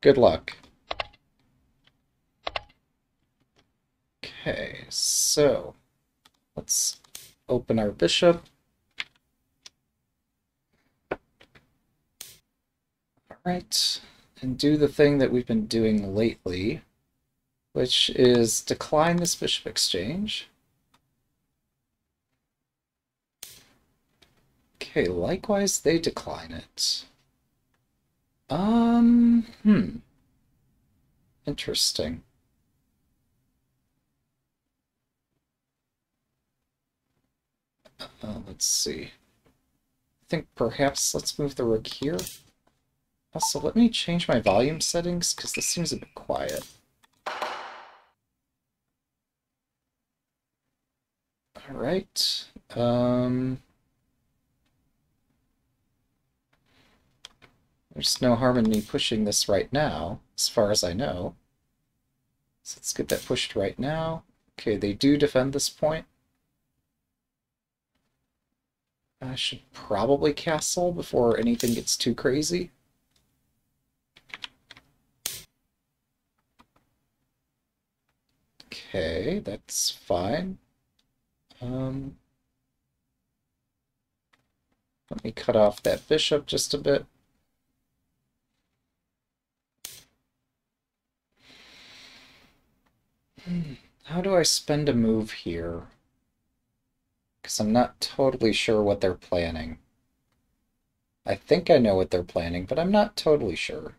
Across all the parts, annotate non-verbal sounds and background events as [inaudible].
Good luck. Okay, so let's open our bishop. Alright, and do the thing that we've been doing lately, which is decline this bishop exchange. Okay, likewise, they decline it. Um, hmm. Interesting. Uh, let's see. I think perhaps let's move the rook here. Also, let me change my volume settings, because this seems a bit quiet. Alright. Um... There's no harm in me pushing this right now, as far as I know. So let's get that pushed right now. Okay, they do defend this point. I should probably castle before anything gets too crazy. Okay, that's fine. Um, let me cut off that bishop just a bit. How do I spend a move here? Because I'm not totally sure what they're planning. I think I know what they're planning, but I'm not totally sure.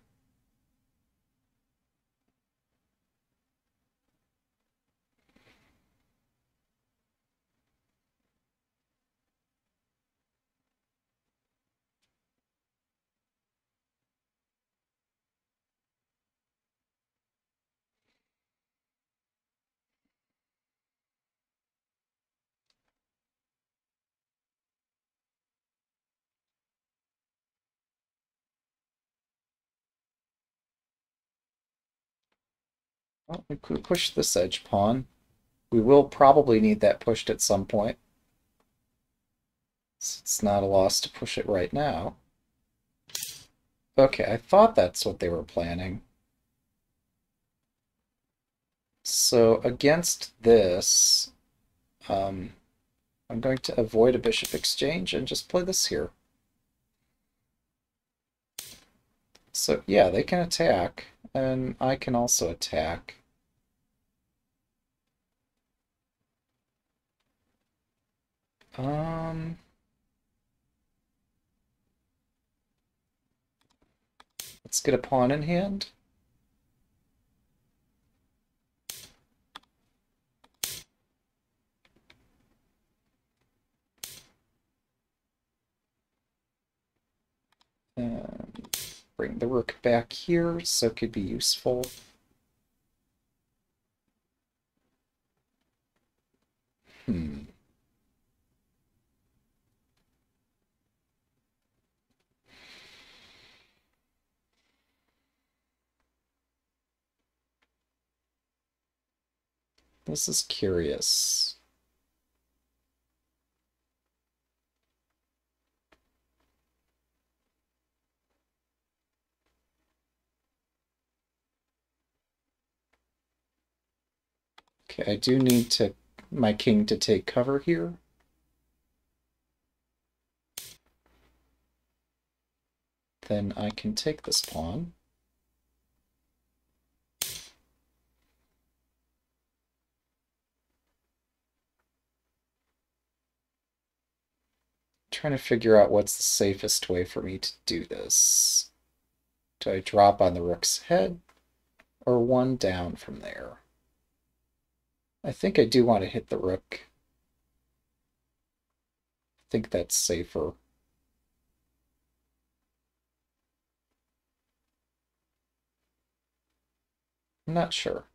Well, we could push this edge pawn. We will probably need that pushed at some point. It's not a loss to push it right now. Okay, I thought that's what they were planning. So against this, um, I'm going to avoid a bishop exchange and just play this here. So yeah, they can attack, and I can also attack. Um... Let's get a pawn in hand. And bring the rook back here, so it could be useful. Hmm. This is curious. Okay, I do need to my king to take cover here. Then I can take this pawn. Trying to figure out what's the safest way for me to do this. Do I drop on the rook's head or one down from there? I think I do want to hit the rook. I think that's safer. I'm not sure.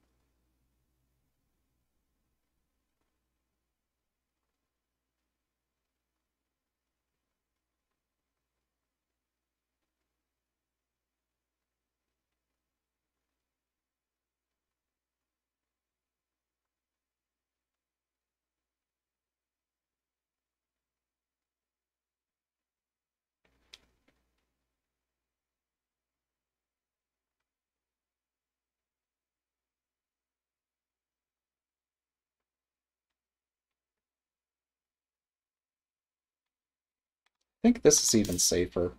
Think this is even safer.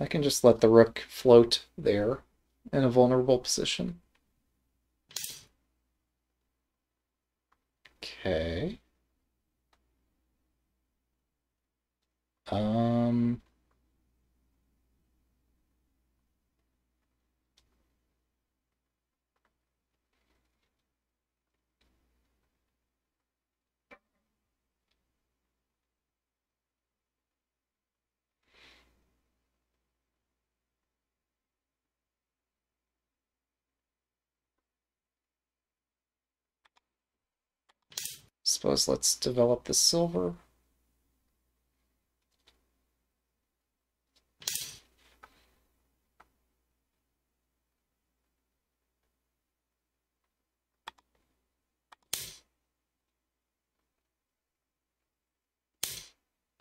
I can just let the rook float there in a vulnerable position. Okay. Um... Suppose let's develop the silver.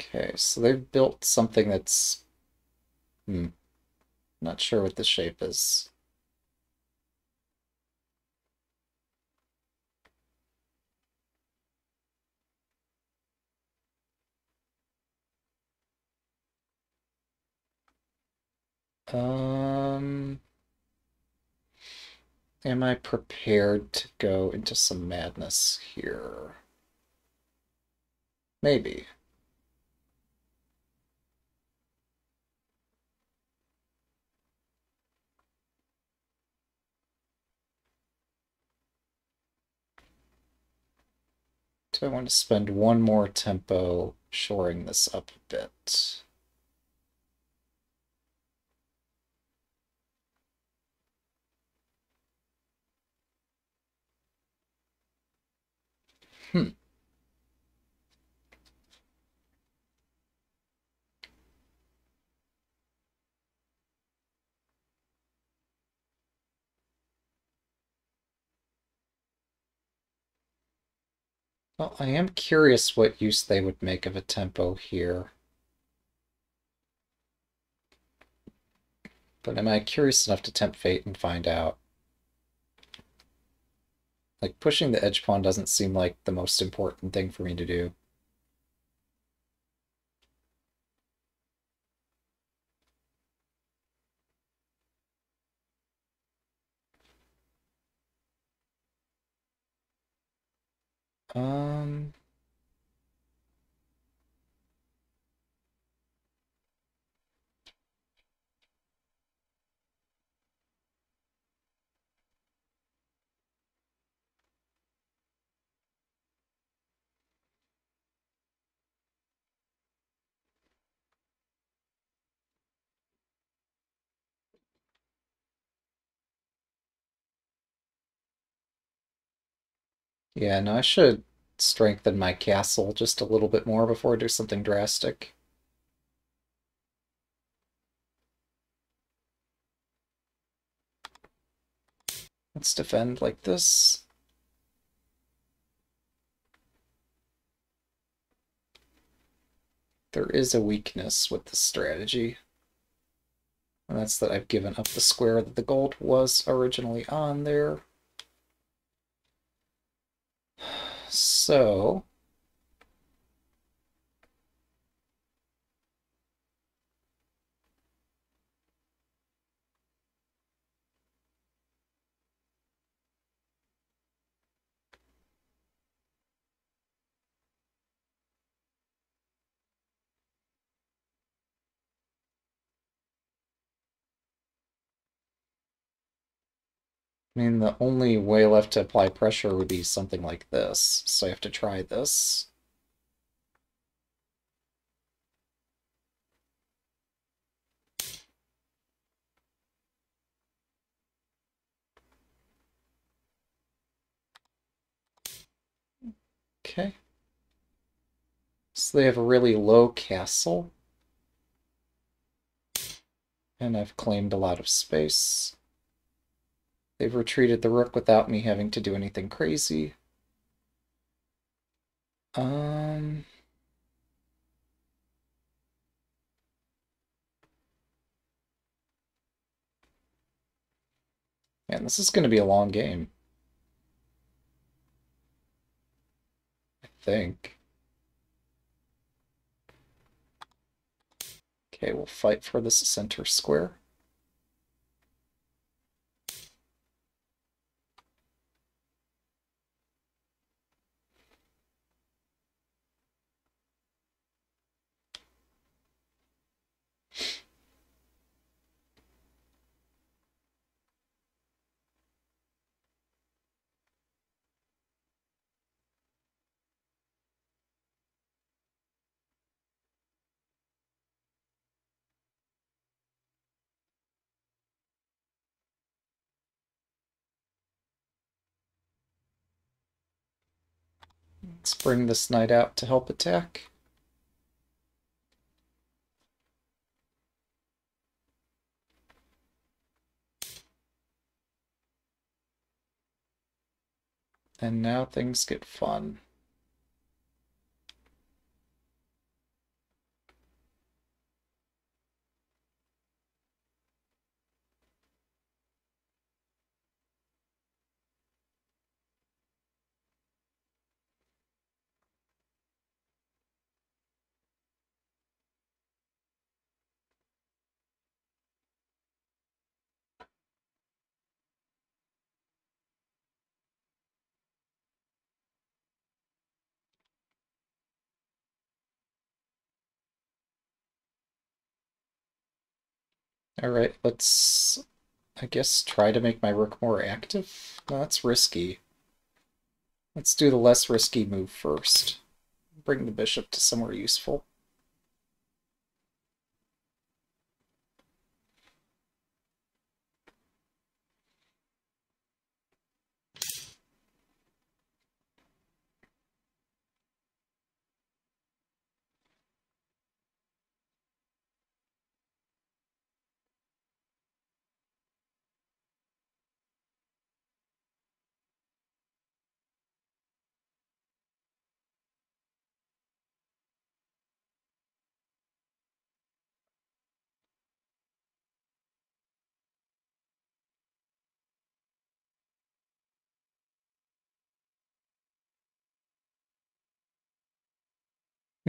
Okay, so they've built something that's... Hmm. Not sure what the shape is. Um, am I prepared to go into some madness here? Maybe. Do I want to spend one more tempo shoring this up a bit? Hmm. Well, I am curious what use they would make of a tempo here. But am I curious enough to tempt fate and find out? Like, pushing the edge pawn doesn't seem like the most important thing for me to do. Um... Yeah, no, I should strengthen my castle just a little bit more before I do something drastic. Let's defend like this. There is a weakness with this strategy. And that's that I've given up the square that the gold was originally on there. So... I mean, the only way left to apply pressure would be something like this, so I have to try this. Okay. So they have a really low castle. And I've claimed a lot of space. They've retreated the rook without me having to do anything crazy. Um... Man, this is going to be a long game. I think. Okay, we'll fight for this center square. Let's bring this knight out to help attack. And now things get fun. Alright, let's, I guess, try to make my rook more active. No, that's risky. Let's do the less risky move first. Bring the bishop to somewhere useful.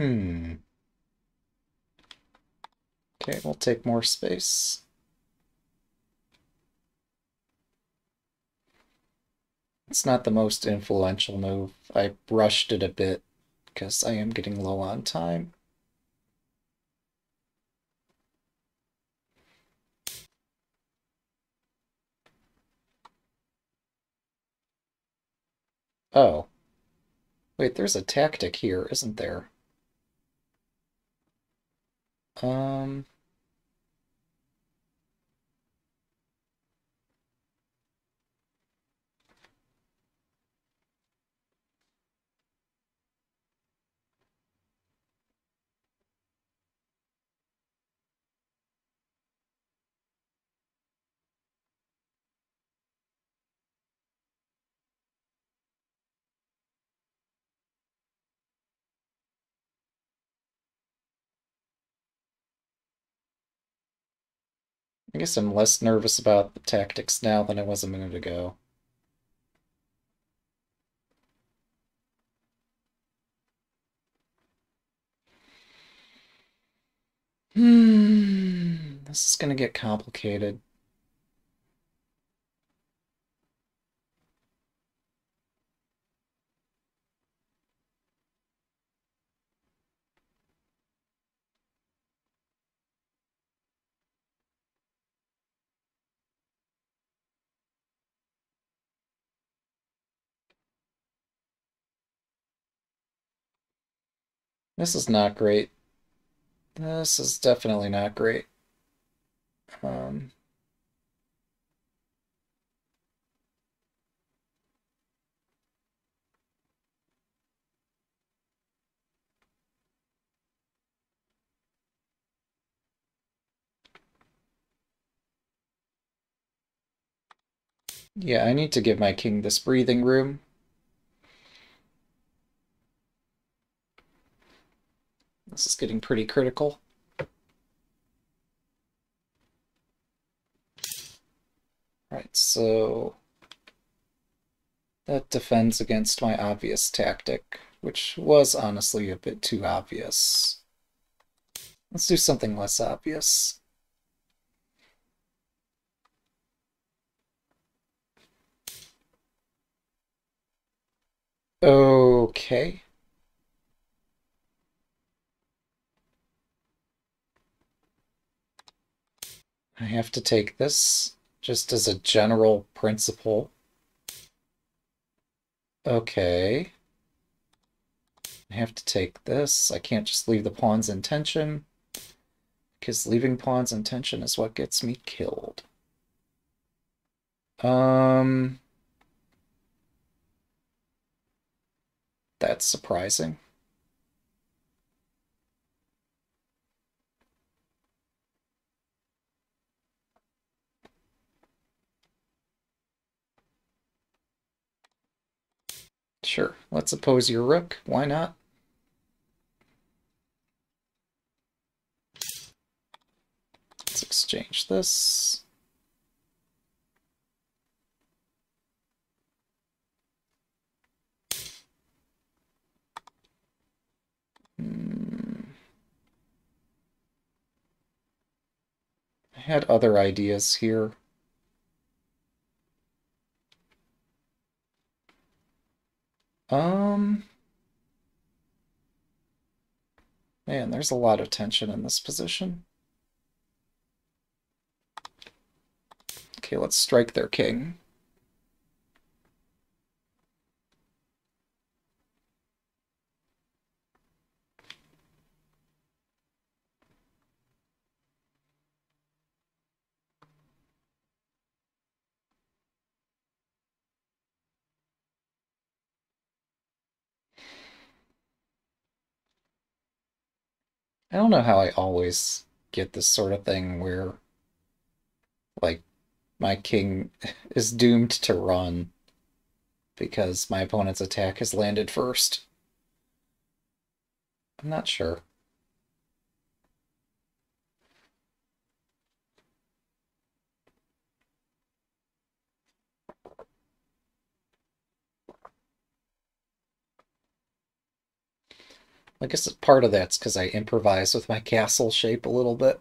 Hmm. Okay, we'll take more space. It's not the most influential move. I rushed it a bit because I am getting low on time. Oh. Wait, there's a tactic here, isn't there? Um... I guess I'm less nervous about the tactics now than I was a minute ago. Hmm, this is gonna get complicated. This is not great. This is definitely not great. Um, yeah, I need to give my king this breathing room. This is getting pretty critical. Right, so that defends against my obvious tactic. which was honestly a bit too obvious. Let's do something less obvious. Okay. I have to take this just as a general principle. Okay. I have to take this. I can't just leave the pawns in tension, because leaving pawns in tension is what gets me killed. Um, that's surprising. Sure, let's oppose your rook. Why not? Let's exchange this. Hmm. I had other ideas here. Um, man, there's a lot of tension in this position. Okay, let's strike their king. I don't know how I always get this sort of thing where, like, my king [laughs] is doomed to run because my opponent's attack has landed first. I'm not sure. I guess part of that's because I improvise with my castle shape a little bit.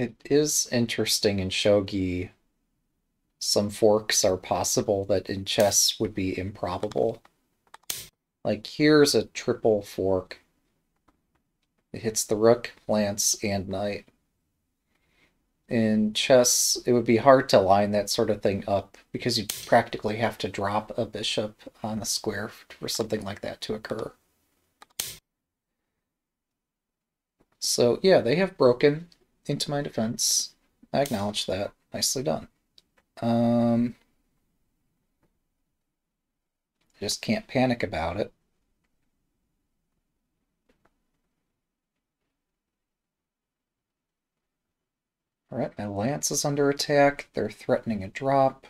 It is interesting in shogi. Some forks are possible that in chess would be improbable. Like here's a triple fork. It hits the rook, lance, and knight. In chess, it would be hard to line that sort of thing up because you practically have to drop a bishop on the square for something like that to occur. So yeah, they have broken into my defense. I acknowledge that. Nicely done. Um, I just can't panic about it. Alright, my lance is under attack. They're threatening a drop.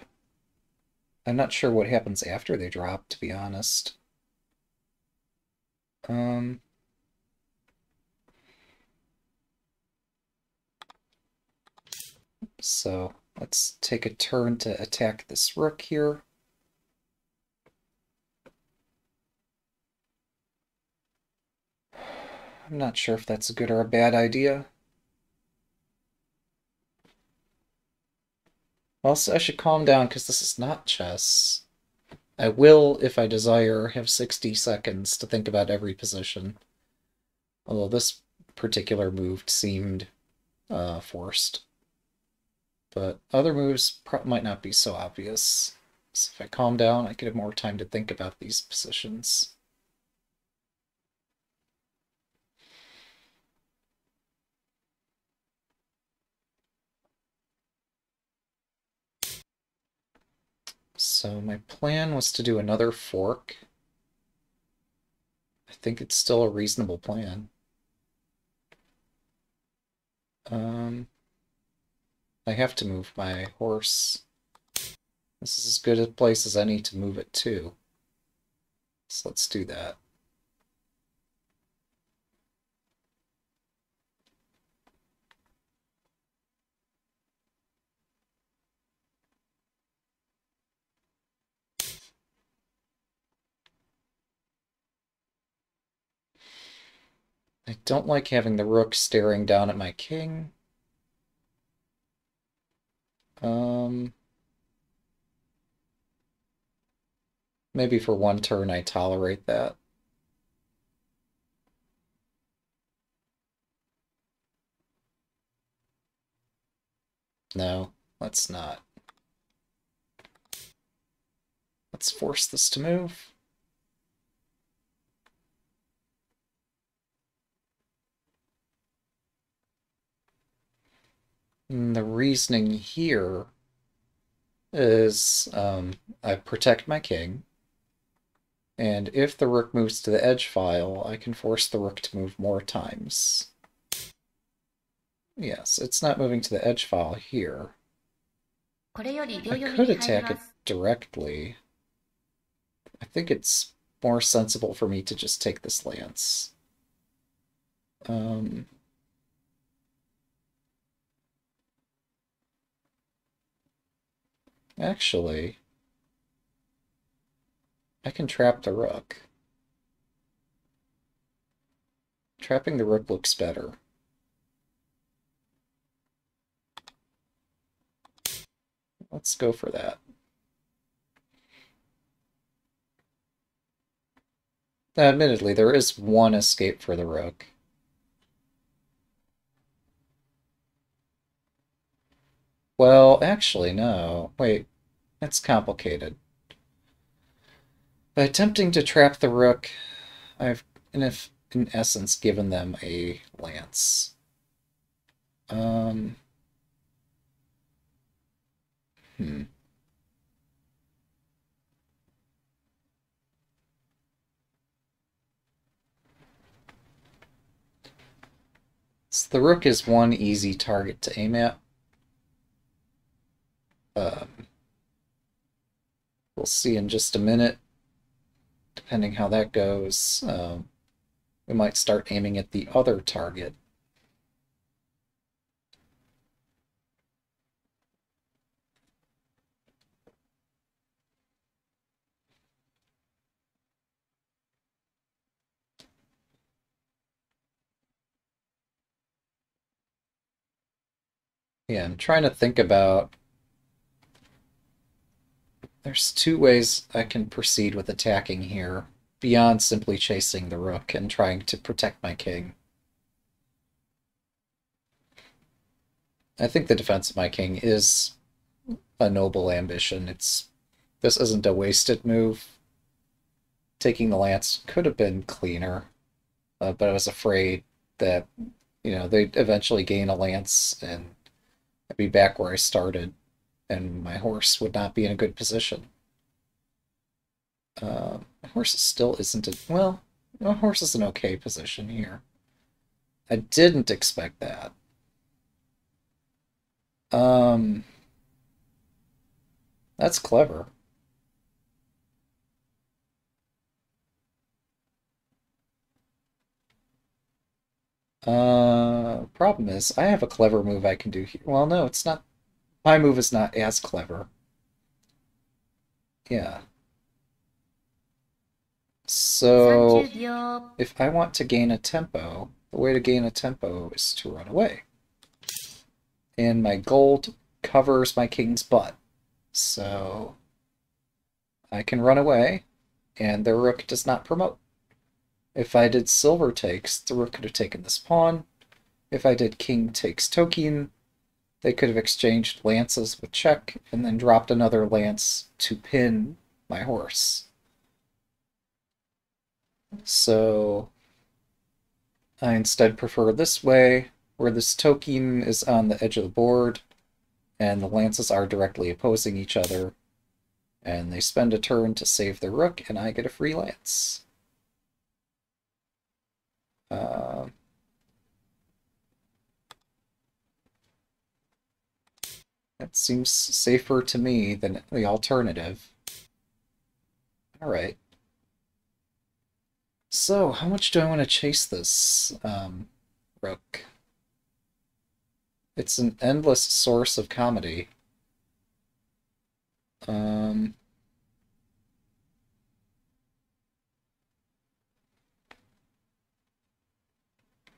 I'm not sure what happens after they drop, to be honest. Um, So let's take a turn to attack this rook here. I'm not sure if that's a good or a bad idea. Also, I should calm down because this is not chess. I will, if I desire, have 60 seconds to think about every position. Although this particular move seemed uh, forced. But other moves might not be so obvious. So if I calm down, I could have more time to think about these positions. So my plan was to do another fork. I think it's still a reasonable plan. Um, I have to move my horse. This is as good a place as any to move it to. So let's do that. I don't like having the rook staring down at my king. Um, maybe for one turn I tolerate that. No, let's not. Let's force this to move. And the reasoning here is um, I protect my king, and if the rook moves to the edge file, I can force the rook to move more times. Yes, it's not moving to the edge file here. I could attack it directly. I think it's more sensible for me to just take this lance. Um, Actually, I can trap the rook. Trapping the rook looks better. Let's go for that. Admittedly, there is one escape for the rook. Well, actually, no. Wait, it's complicated. By attempting to trap the rook, I've, in, if, in essence, given them a lance. Um, hmm. So the rook is one easy target to aim at. Um, we'll see in just a minute, depending how that goes. Um, we might start aiming at the other target. Yeah, I'm trying to think about there's two ways I can proceed with attacking here, beyond simply chasing the rook and trying to protect my king. I think the defense of my king is a noble ambition. It's This isn't a wasted move. Taking the lance could have been cleaner, uh, but I was afraid that, you know, they'd eventually gain a lance and I'd be back where I started and my horse would not be in a good position. Uh, my horse still isn't a, well, my horse is an okay position here. I didn't expect that. Um, that's clever. Uh, problem is, I have a clever move I can do here. Well, no, it's not my move is not as clever. Yeah. So, if I want to gain a tempo, the way to gain a tempo is to run away. And my gold covers my king's butt. So, I can run away, and the rook does not promote. If I did silver takes, the rook could have taken this pawn. If I did king takes tokin, they could have exchanged lances with check and then dropped another lance to pin my horse. So I instead prefer this way, where this tokin is on the edge of the board and the lances are directly opposing each other. And they spend a turn to save the rook, and I get a free lance. Uh, that seems safer to me than the alternative. Alright. So, how much do I want to chase this um, rook? It's an endless source of comedy. Um,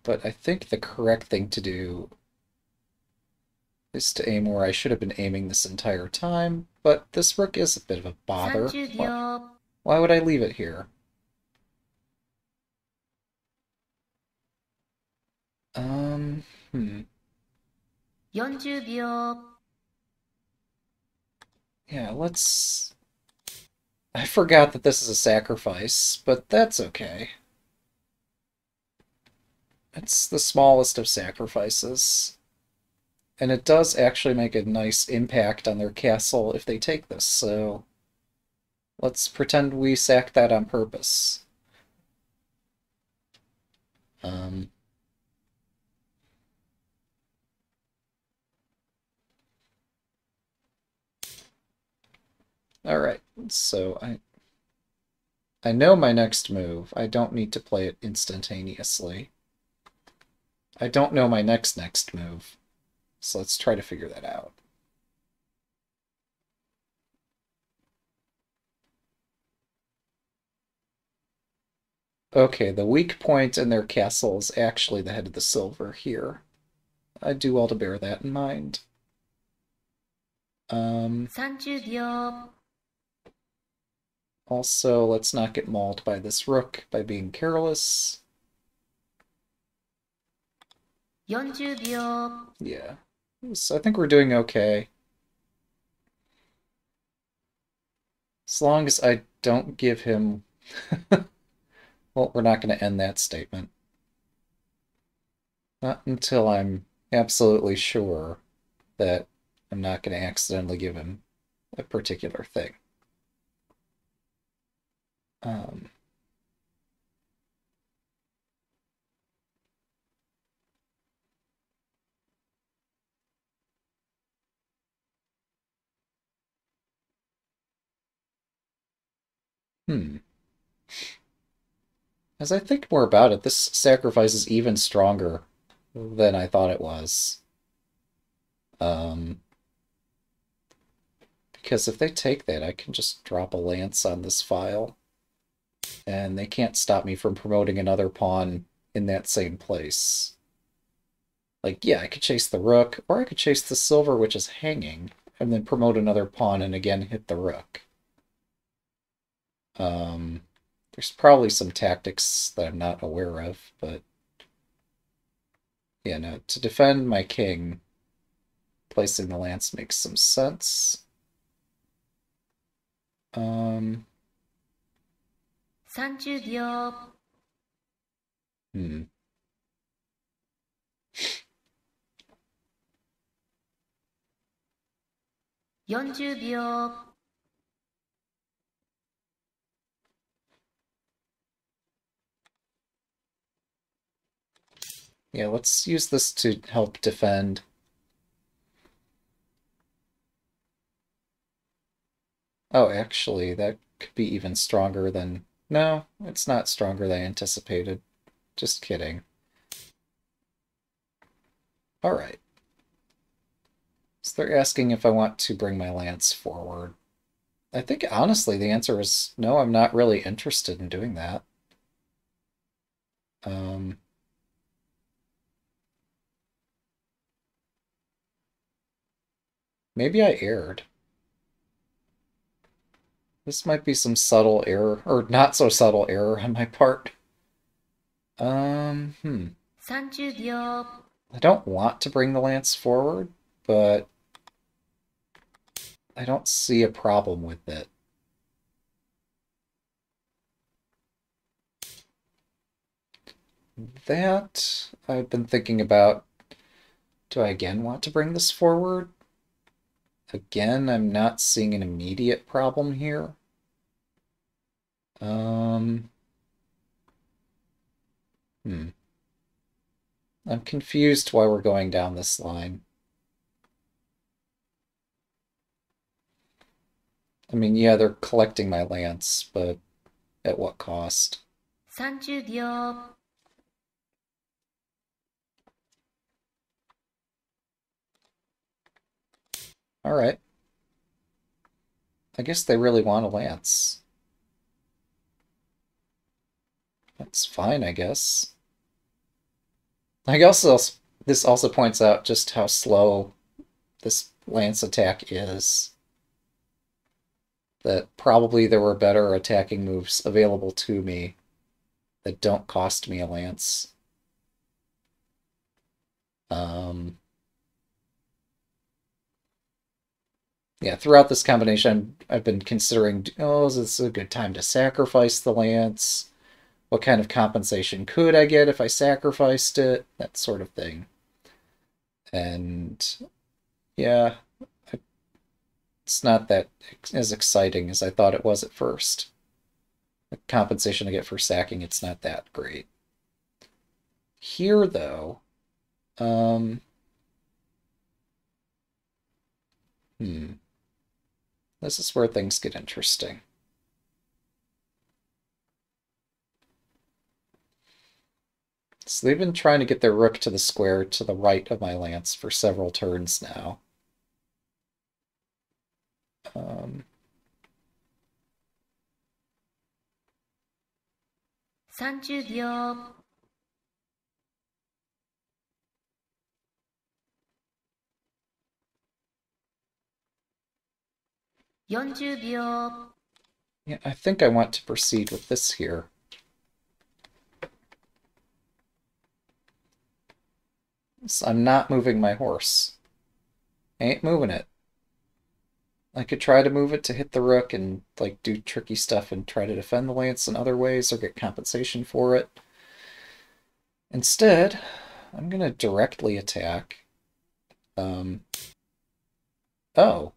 but I think the correct thing to do is to aim where I should have been aiming this entire time, but this rook is a bit of a bother. Why, why would I leave it here? Um, hmm. 40秒 Yeah, let's... I forgot that this is a sacrifice, but that's okay. It's the smallest of sacrifices. And it does actually make a nice impact on their castle if they take this, so... Let's pretend we sacked that on purpose. Um... Alright, so I I know my next move. I don't need to play it instantaneously. I don't know my next next move. So let's try to figure that out. Okay, the weak point in their castle is actually the head of the silver here. I do well to bear that in mind. Um, 30秒 also, let's not get mauled by this rook by being careless. 40秒 Yeah. So I think we're doing okay. As long as I don't give him... [laughs] well, we're not going to end that statement. Not until I'm absolutely sure that I'm not going to accidentally give him a particular thing. Um, hmm. As I think more about it, this sacrifice is even stronger than I thought it was. Um, because if they take that, I can just drop a lance on this file and they can't stop me from promoting another pawn in that same place. Like, yeah, I could chase the rook, or I could chase the silver, which is hanging, and then promote another pawn and again hit the rook. Um, there's probably some tactics that I'm not aware of, but yeah, no, to defend my king, placing the lance makes some sense. Um, 30秒 hmm.40 秒 Yeah, let's use this to help defend. Oh, actually, that could be even stronger than... No, it's not stronger than I anticipated. Just kidding. Alright. So they're asking if I want to bring my lance forward. I think, honestly, the answer is no, I'm not really interested in doing that. Um... Maybe I erred. This might be some subtle error, or not so subtle error on my part. Um, hmm. 30秒 I don't want to bring the lance forward, but I don't see a problem with it. That I've been thinking about. Do I again want to bring this forward? Again, I'm not seeing an immediate problem here. Um, hmm. I'm confused why we're going down this line. I mean, yeah, they're collecting my lance, but at what cost? 30秒 All right. I guess they really want a lance. That's fine, I guess. I guess this also points out just how slow this lance attack is. That probably there were better attacking moves available to me that don't cost me a lance. Um, yeah, throughout this combination, I've been considering, oh, is this a good time to sacrifice the lance? What kind of compensation could I get if I sacrificed it? That sort of thing. And yeah, it's not that as exciting as I thought it was at first. The compensation I get for sacking, it's not that great. Here, though, um, hmm, this is where things get interesting. So they've been trying to get their rook to the square to the right of my lance for several turns now. Um, 30秒40秒 yeah, I think I want to proceed with this here. So I'm not moving my horse. I ain't moving it. I could try to move it to hit the rook and like do tricky stuff and try to defend the lance in other ways or get compensation for it. Instead, I'm gonna directly attack. Um, oh,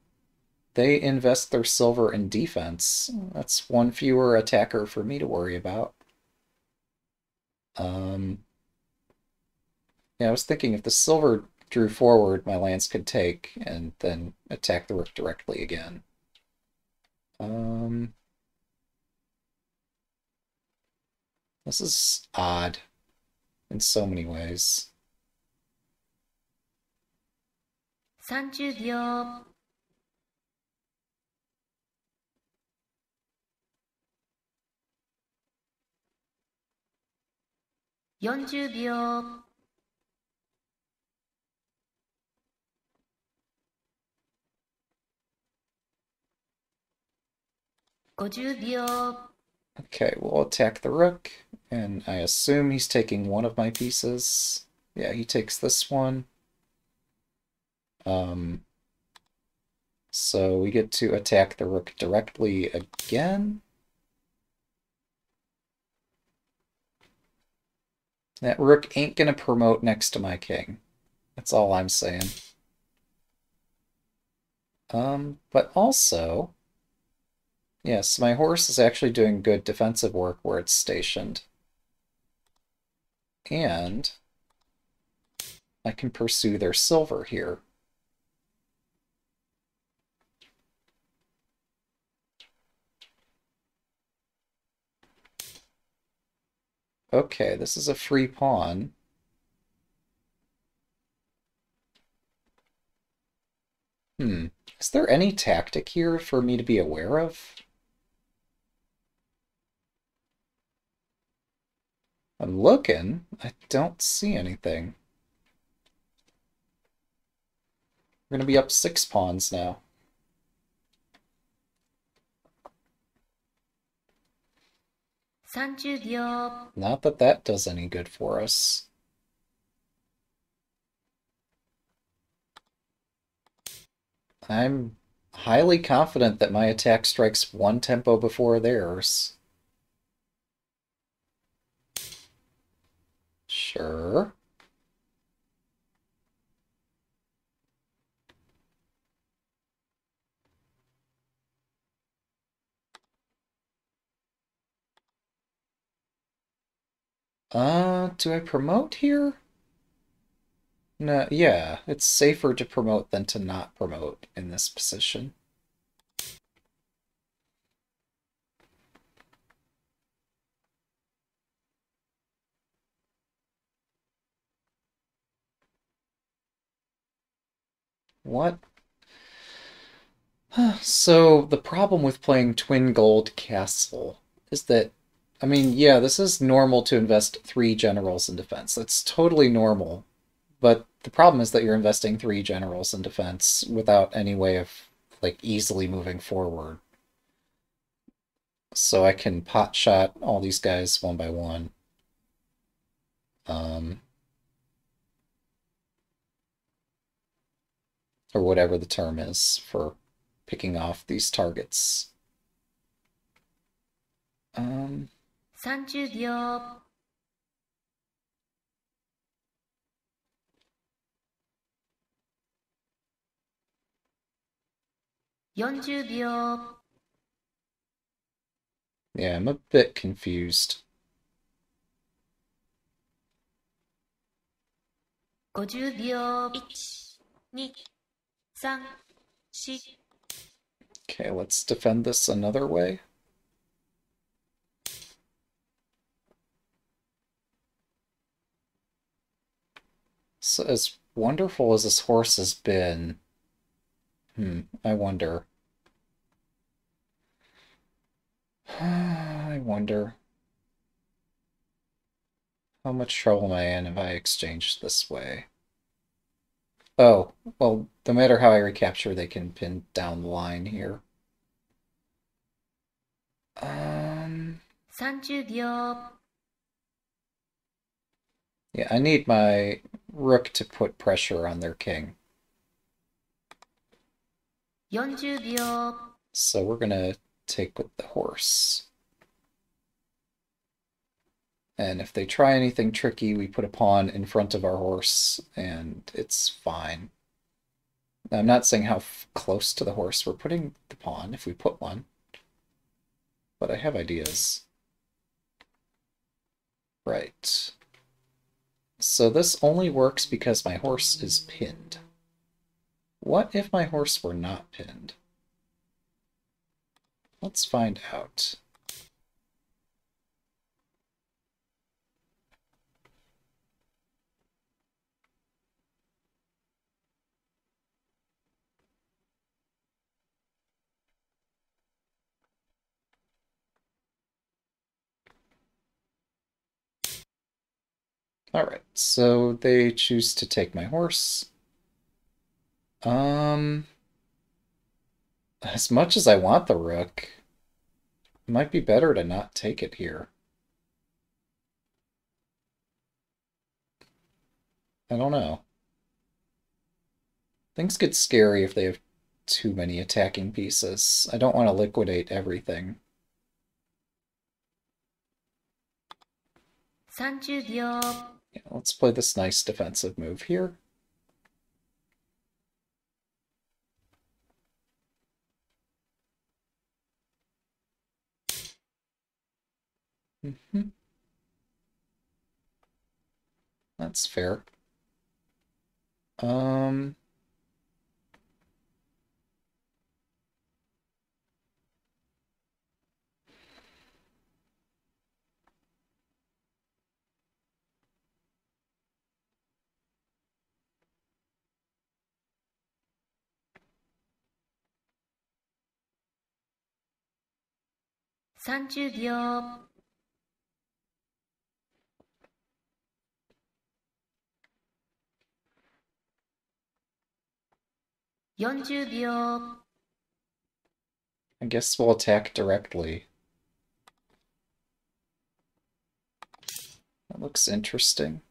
they invest their silver in defense. That's one fewer attacker for me to worry about. Um, yeah, I was thinking if the silver drew forward, my lance could take and then attack the rook directly again. Um, this is odd in so many ways. 30秒40秒50秒 Okay, we'll attack the rook, and I assume he's taking one of my pieces. Yeah, he takes this one. Um, so we get to attack the rook directly again. That rook ain't gonna promote next to my king. That's all I'm saying. Um, but also, yes, my horse is actually doing good defensive work where it's stationed. And I can pursue their silver here. Okay, this is a free pawn. Hmm. Is there any tactic here for me to be aware of? I'm looking. I don't see anything. We're going to be up six pawns now. Not that that does any good for us. I'm highly confident that my attack strikes one tempo before theirs. Sure. Uh, do I promote here? No, yeah, it's safer to promote than to not promote in this position. What? [sighs] So, the problem with playing Twin Gold Castle is that, I mean, yeah, this is normal to invest three generals in defense. That's totally normal. But the problem is that you're investing three generals in defense without any way of, like, easily moving forward. So I can pot shot all these guys one by one. Um, or whatever the term is for picking off these targets. Um, 30秒 40秒 yeah, I'm a bit confused. 50秒1 2 3 4 Okay, let's defend this another way. So as wonderful as this horse has been, hmm, I wonder. [sighs] I wonder. How much trouble am I in if I exchange this way? Oh, well, no matter how I recapture, they can pin down the line here. Um, 30秒 yeah, I need my rook to put pressure on their king. So we're gonna take with the horse. And if they try anything tricky, we put a pawn in front of our horse, and it's fine. I'm not saying how close to the horse we're putting the pawn, if we put one. But I have ideas. Right. So this only works because my horse is pinned. What if my horse were not pinned? Let's find out. All right, so they choose to take my horse. Um, as much as I want the rook, it might be better to not take it here. I don't know. Things get scary if they have too many attacking pieces. I don't want to liquidate everything. 30秒 Yeah, let's play this nice defensive move here. Mhm. That's fair. Um,30 秒40秒 I guess we'll attack directly. That looks interesting.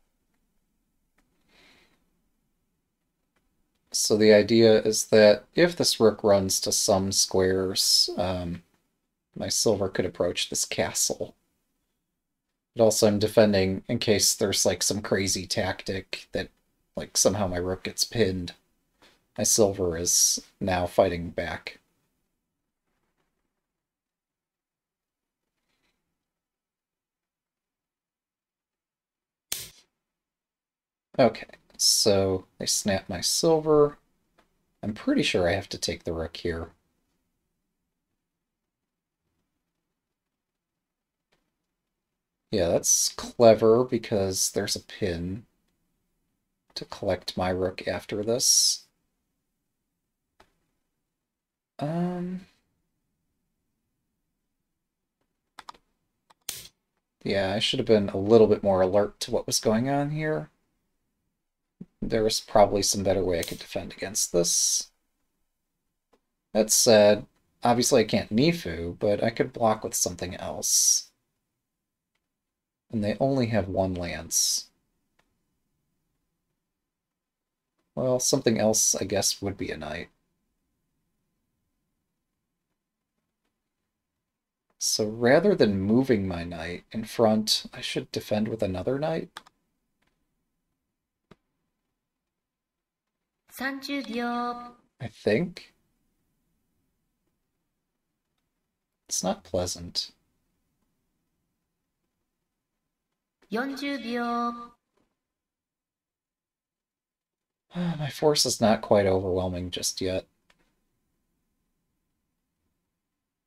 So the idea is that if this rook runs to some squares, um, my silver could approach this castle. But also I'm defending in case there's like some crazy tactic that like somehow my rook gets pinned. My silver is now fighting back. Okay, so they snap my silver. I'm pretty sure I have to take the rook here. Yeah, that's clever because there's a pin to collect my rook after this. Um... Yeah, I should have been a little bit more alert to what was going on here. There was probably some better way I could defend against this. That said, obviously I can't Nifu, but I could block with something else. And they only have one lance. Well, something else, I guess, would be a knight. So rather than moving my knight in front, I should defend with another knight. 30秒 I think. It's not pleasant. 40秒 [sighs] My force is not quite overwhelming just yet.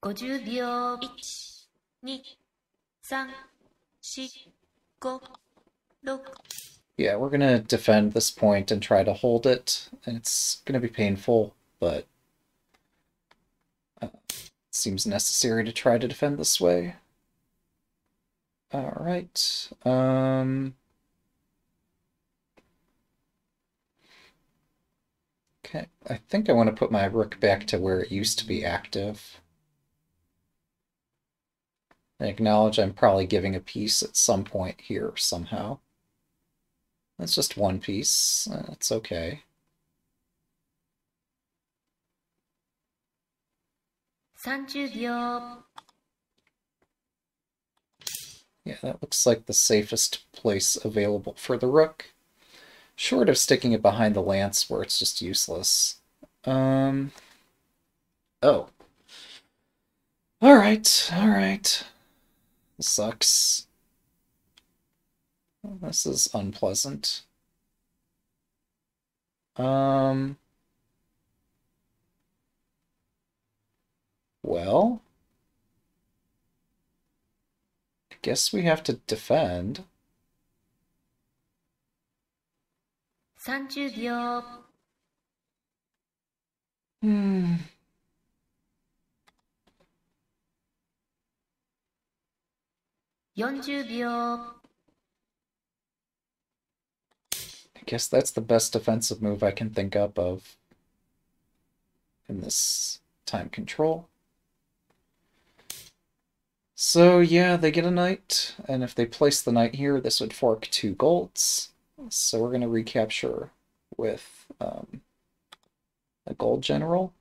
50秒1 2 3 4 5 6 Yeah, we're gonna defend this point and try to hold it, and it's gonna be painful, but uh, it seems necessary to try to defend this way. All right. Um. Okay, I think I want to put my rook back to where it used to be active. I acknowledge I'm probably giving a piece at some point here somehow. That's just one piece. That's okay. 30秒 Yeah, that looks like the safest place available for the rook. Short of sticking it behind the lance where it's just useless. Um. Oh. Alright, alright. Sucks. This is unpleasant. Um. Well. I guess we have to defend. 30秒 Hmm.40 秒 I guess that's the best defensive move I can think up of in this time control. So yeah, they get a knight, and if they place the knight here, this would fork two golds. So we're going to recapture with um, a gold general.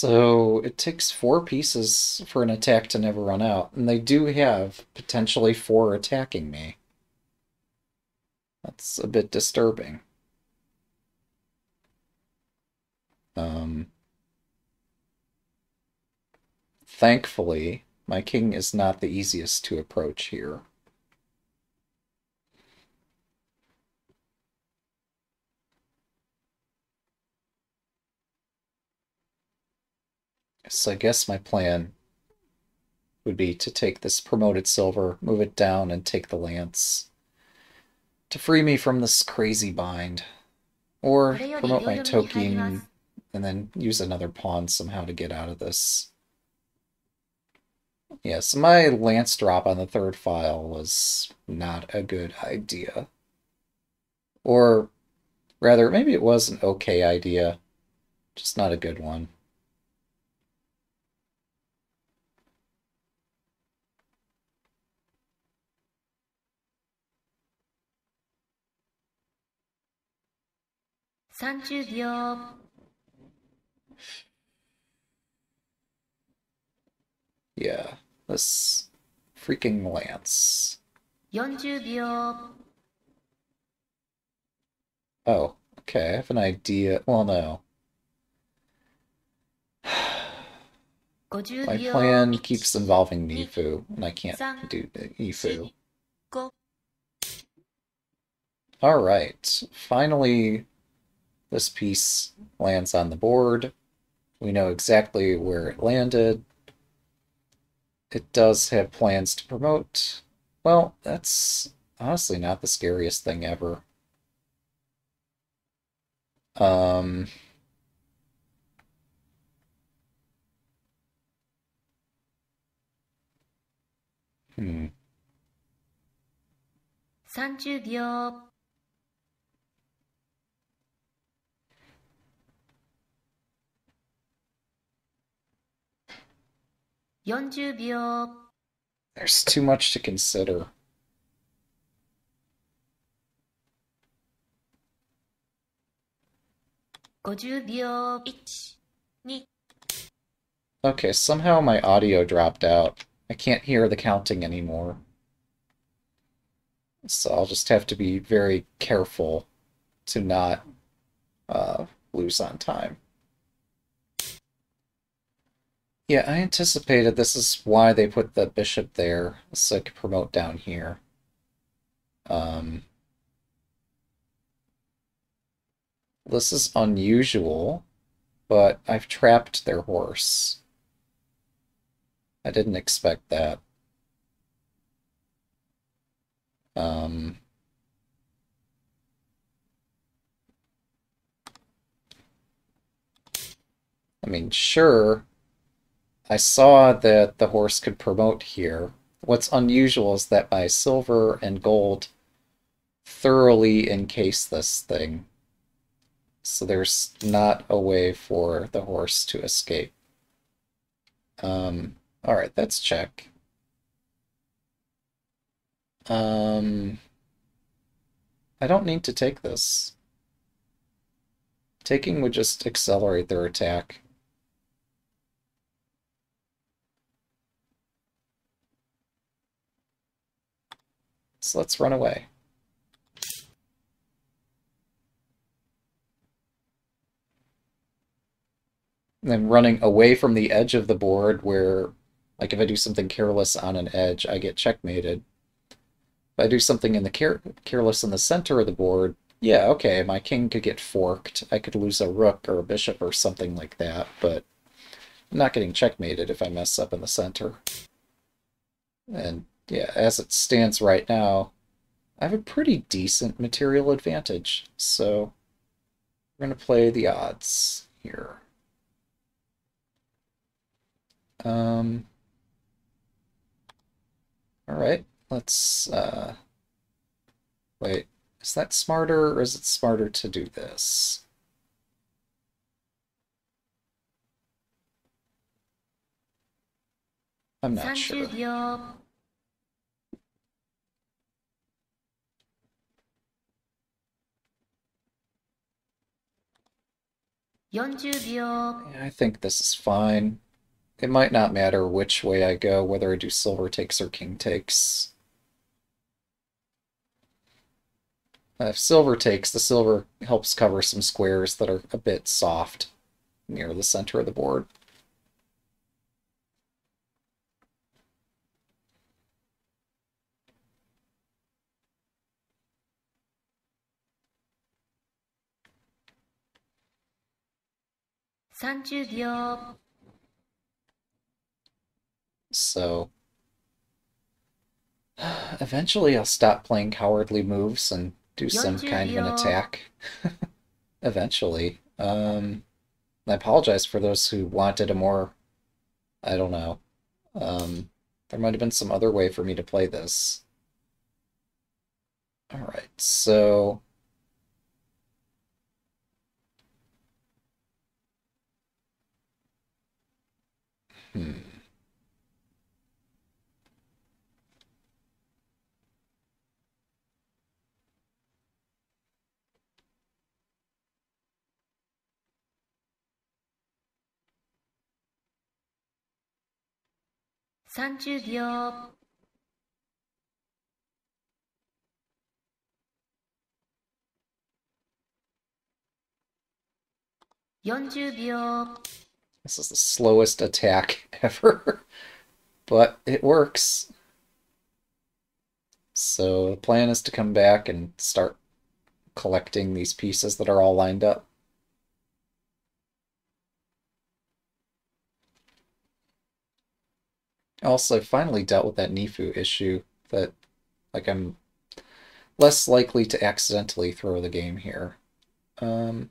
So it takes four pieces for an attack to never run out, and they do have potentially four attacking me. That's a bit disturbing. Um, thankfully, my king is not the easiest to approach here. So I guess my plan would be to take this promoted silver, move it down, and take the lance to free me from this crazy bind. Or promote my tokin and then use another pawn somehow to get out of this. Yeah, so my lance drop on the third file was not a good idea. Or rather, maybe it was an okay idea, just not a good one. 30秒。Yeah, this freaking lance. 40秒. Oh, okay, I have an idea. Well, no. My plan keeps involving Nifu, and I can't do Nifu. Alright, finally this piece lands on the board. We know exactly where it landed. It does have plans to promote. Well, that's honestly not the scariest thing ever. Um, hmm. 30秒40秒 There's too much to consider.50 秒1 2 Okay, somehow my audio dropped out. I can't hear the counting anymore. So I'll just have to be very careful to not uh, lose on time. Yeah, I anticipated this is why they put the bishop there, so I could promote down here. Um, this is unusual, but I've trapped their horse. I didn't expect that. Um, I mean, sure, I saw that the horse could promote here. What's unusual is that my silver and gold thoroughly encase this thing. So there's not a way for the horse to escape. Um, alright, that's check. Um, I don't need to take this. Taking would just accelerate their attack. So let's run away. And then running away from the edge of the board where, like if I do something careless on an edge, I get checkmated. If I do something in the care careless in the center of the board, yeah, okay, my king could get forked. I could lose a rook or a bishop or something like that, but I'm not getting checkmated if I mess up in the center. And yeah, as it stands right now, I have a pretty decent material advantage, so we're going to play the odds here. Um, all right, let's, uh, wait, is that smarter or is it smarter to do this? I'm not sure. 30秒40秒 Yeah, I think this is fine. It might not matter which way I go, whether I do silver takes or king takes. Uh, If silver takes, the silver helps cover some squares that are a bit soft near the center of the board.30 秒 So eventually I'll stop playing cowardly moves and do some kind of an attack. [laughs] Eventually. Um, I apologize for those who wanted a more, I don't know. Um, there might have been some other way for me to play this. All right, 三十秒。四十秒。This is the slowest attack [laughs] ever, but it works. So the plan is to come back and start collecting these pieces that are all lined up. Also, I finally dealt with that Nifu issue that, like, I'm less likely to accidentally throw the game here. Um,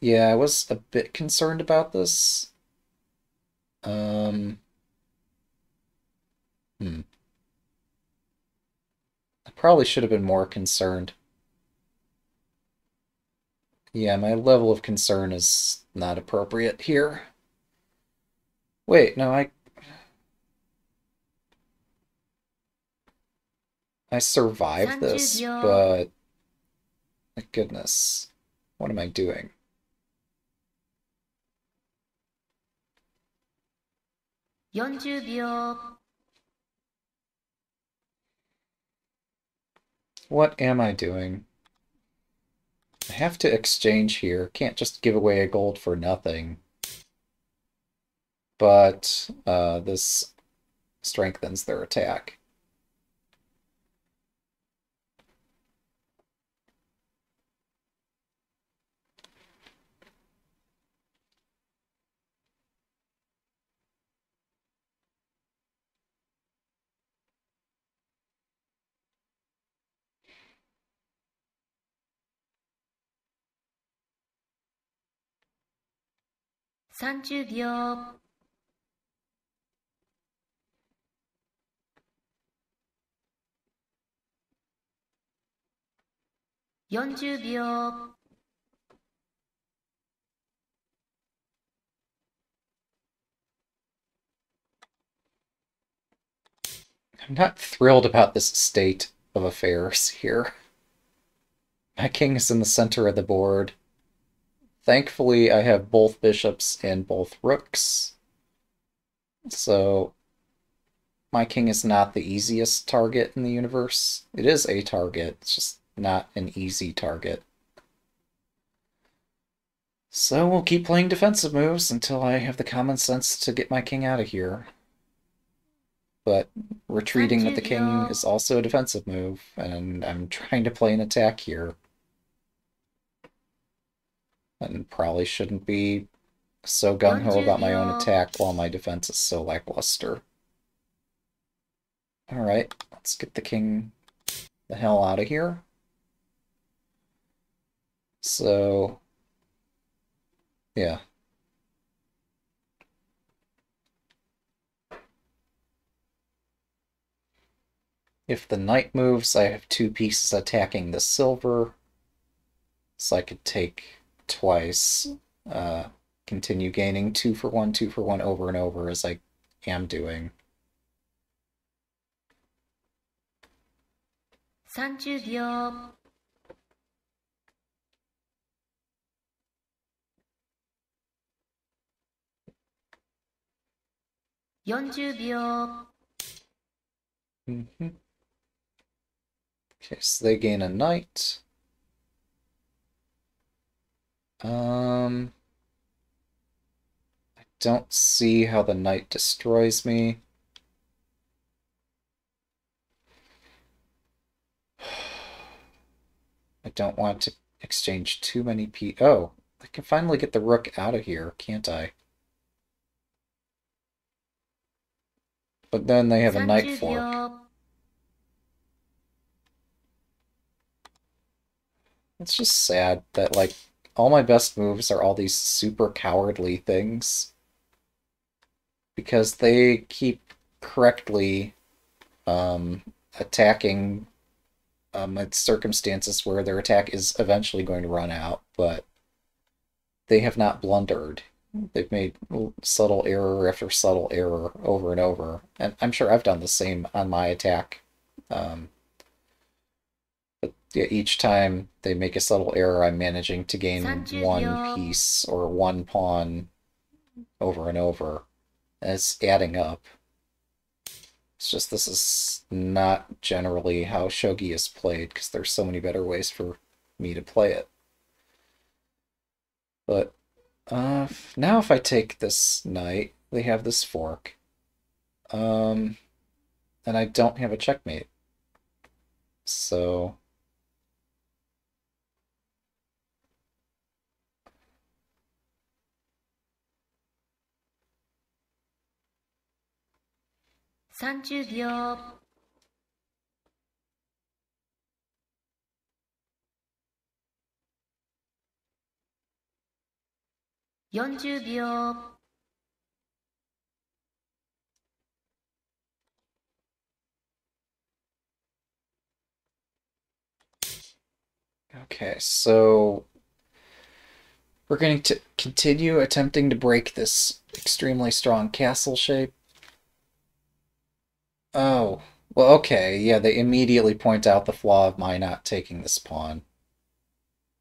yeah, I was a bit concerned about this. Um, hmm. I probably should have been more concerned. Yeah, my level of concern is not appropriate here. Wait, no, I I survived this, but my goodness, what am I doing? 40秒 What am I doing? I have to exchange here. Can't just give away a gold for nothing. But uh, this strengthens their attack.30 秒40秒 I'm not thrilled about this state of affairs here. My king is in the center of the board. Thankfully, I have both bishops and both rooks. So, my king is not the easiest target in the universe. It is a target, it's just not an easy target. So, we'll keep playing defensive moves until I have the common sense to get my king out of here. But retreating with the king is also a defensive move, and I'm trying to play an attack here. And probably shouldn't be so gung ho about my own attack while my defense is so lackluster. Alright, let's get the king the hell out of here. So, yeah. If the knight moves, I have two pieces attacking the silver. So I could take twice, uh, continue gaining two for one, two for one over and over as I am doing. 30秒40秒 Mm-hmm. Okay, so they gain a knight. Um, I don't see how the knight destroys me. [sighs] I don't want to exchange too many p. Oh, I can finally get the rook out of here, can't I? But then they have a knight 30 fork. 秒 It's just sad that like all my best moves are all these super cowardly things because they keep correctly um, attacking um, at circumstances where their attack is eventually going to run out, but they have not blundered. They've made subtle error after subtle error over and over, and I'm sure I've done the same on my attack. Um, yeah, each time they make a subtle error, I'm managing to gain one piece or one pawn over and over. And it's adding up. It's just this is not generally how shogi is played because there's so many better ways for me to play it. But uh, now if I take this knight, they have this fork. Um, and I don't have a checkmate. So... Thirty 秒。40秒。Okay, so we're going to continue attempting to break this extremely strong castle shape. Oh, well, okay, yeah, they immediately point out the flaw of my not taking this pawn.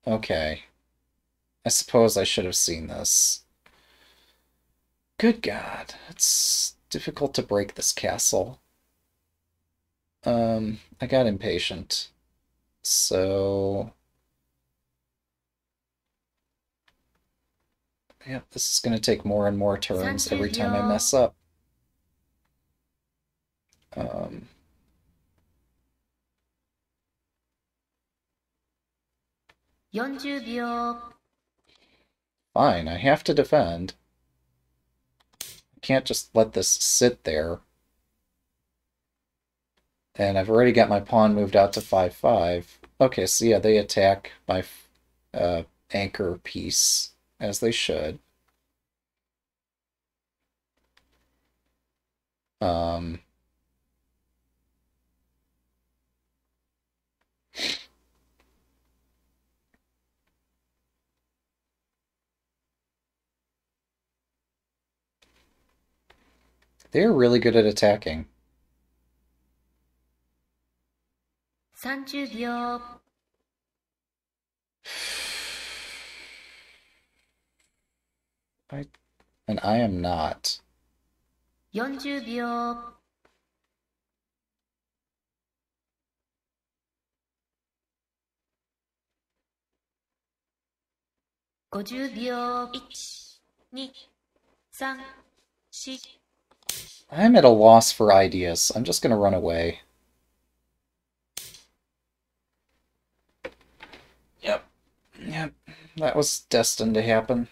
Okay. I suppose I should have seen this. Good God, it's difficult to break this castle. Um, I got impatient. So... Yep, this is going to take more and more turns every time I mess up. Um, fine, I have to defend. I can't just let this sit there. And I've already got my pawn moved out to 5-5. Okay, so yeah, they attack my uh, anchor piece as they should. Um, they're really good at attacking. 30秒 I, [sighs] and I am not. 40秒。50秒。1、2、3、4。 I'm at a loss for ideas. I'm just going to run away. Yep. Yep. That was destined to happen.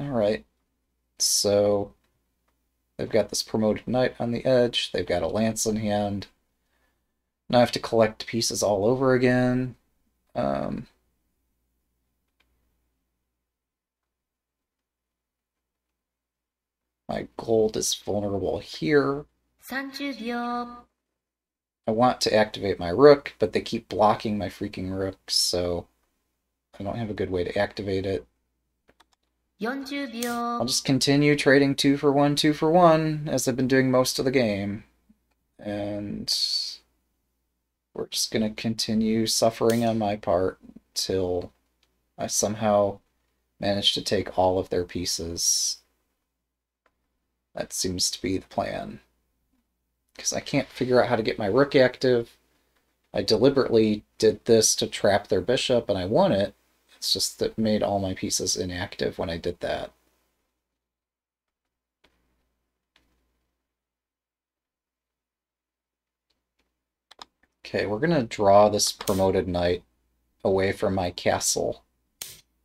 Alright. So, they've got this promoted knight on the edge. They've got a lance in hand. Now I have to collect pieces all over again. Um, my gold is vulnerable here. 30秒 I want to activate my rook, but they keep blocking my freaking rook, so I don't have a good way to activate it. 40秒 I'll just continue trading two for one, two for one, as I've been doing most of the game. And we're just going to continue suffering on my part till I somehow manage to take all of their pieces. That seems to be the plan. Because I can't figure out how to get my rook active. I deliberately did this to trap their bishop, and I won it. It's just that made all my pieces inactive when I did that. Okay, we're going to draw this promoted knight away from my castle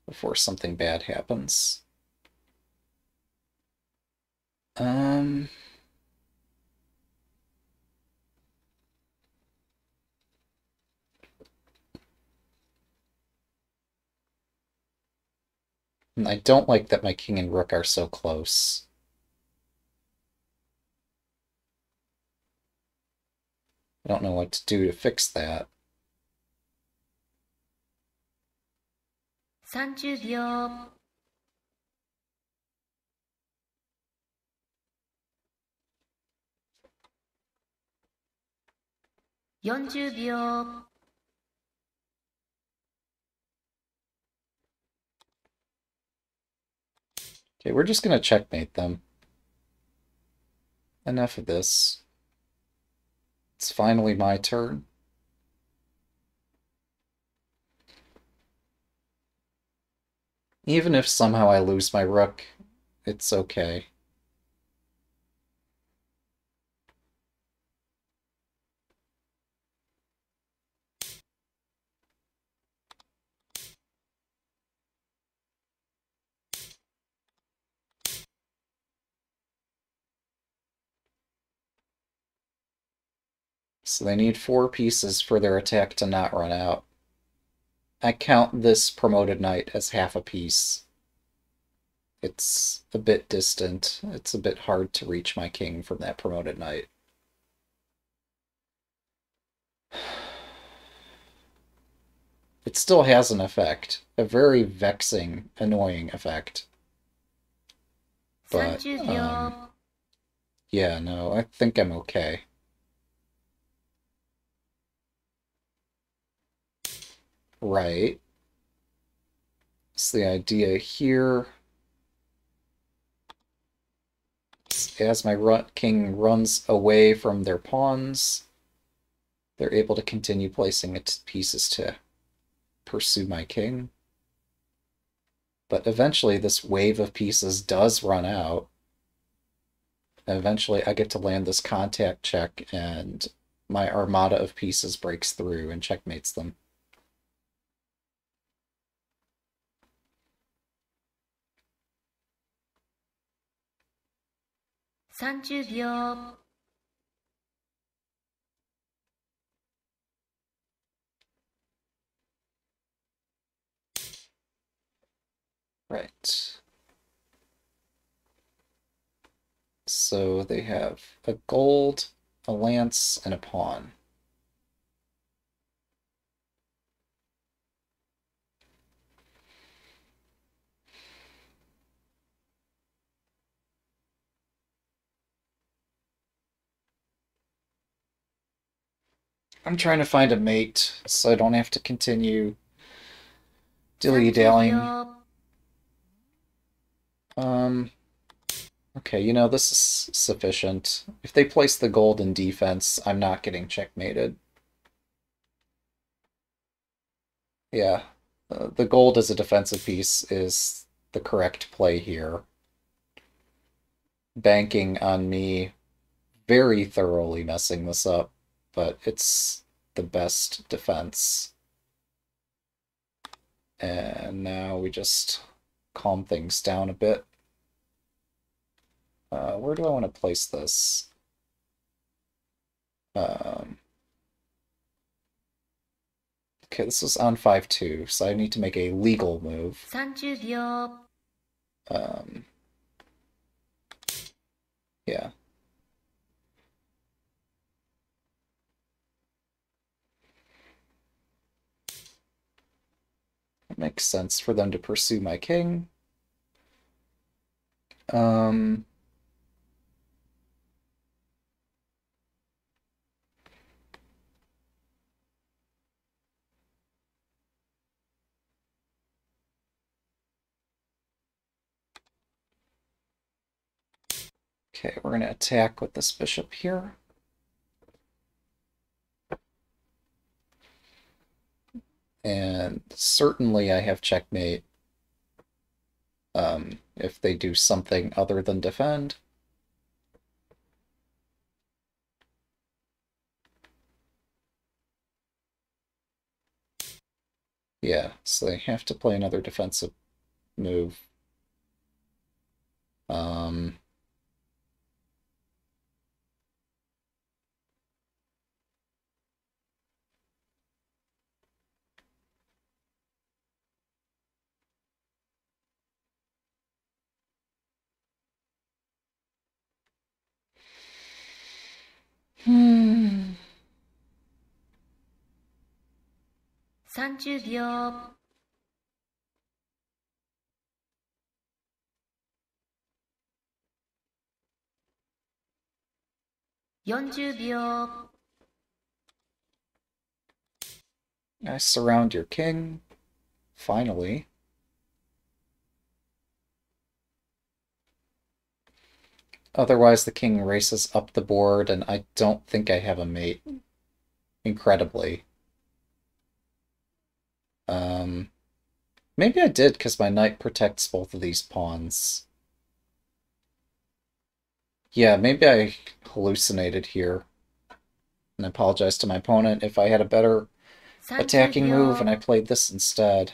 before something bad happens. Um... I don't like that my king and rook are so close. I don't know what to do to fix that. 30秒40秒 Okay, we're just going to checkmate them. Enough of this. It's finally my turn. Even if somehow I lose my rook, it's okay. So they need four pieces for their attack to not run out. I count this promoted knight as half a piece. It's a bit distant. It's a bit hard to reach my king from that promoted knight. [sighs] It still has an effect. A very vexing, annoying effect. But, um, Yeah, no, I think I'm okay. Right. So the idea here. as my run king runs away from their pawns, they're able to continue placing its pieces to pursue my king. But eventually this wave of pieces does run out. And eventually I get to land this contact check and my armada of pieces breaks through and checkmates them. 30秒、Right. So they have a gold, a lance, and a pawn. I'm trying to find a mate so I don't have to continue dilly-dallying. Um, okay, you know, this is sufficient. If they place the gold in defense, I'm not getting checkmated. Yeah, uh, the gold as a defensive piece is the correct play here. Banking on me very thoroughly messing this up, but it's the best defense. And now we just calm things down a bit. Uh, where do I want to place this? Um, okay, this is on 5-2, so I need to make a legal move. 30秒、Um, yeah. Makes sense for them to pursue my king. Um, okay, we're going to attack with this bishop here. And certainly I have checkmate um, if they do something other than defend. Yeah, so they have to play another defensive move. Um, hmm. 30秒、40秒、I surround your king. Finally. Otherwise, the king races up the board, and I don't think I have a mate. Incredibly. Um, maybe I did because my knight protects both of these pawns. Yeah, maybe I hallucinated here. And I apologize to my opponent if I had a better attacking move and I played this instead.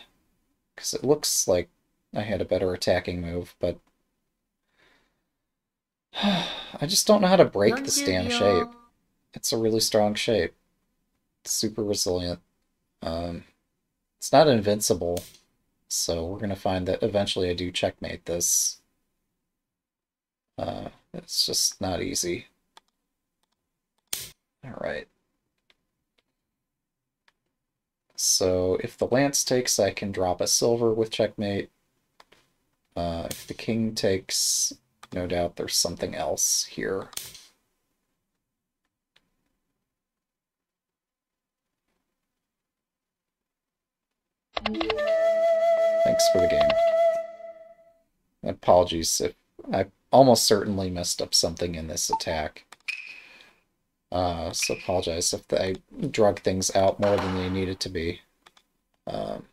Because it looks like I had a better attacking move, but [sighs] I just don't know how to break this 40 damn 秒 shape. It's a really strong shape. It's super resilient. Um, it's not invincible, so we're gonna find that eventually I do checkmate this. Uh, it's just not easy. All right. So if the lance takes, I can drop a silver with checkmate. Uh, if the king takes, no doubt there's something else here. Thanks for the game. Apologies if I almost certainly messed up something in this attack. Uh, so apologize if I drug things out more than they needed to be. Um,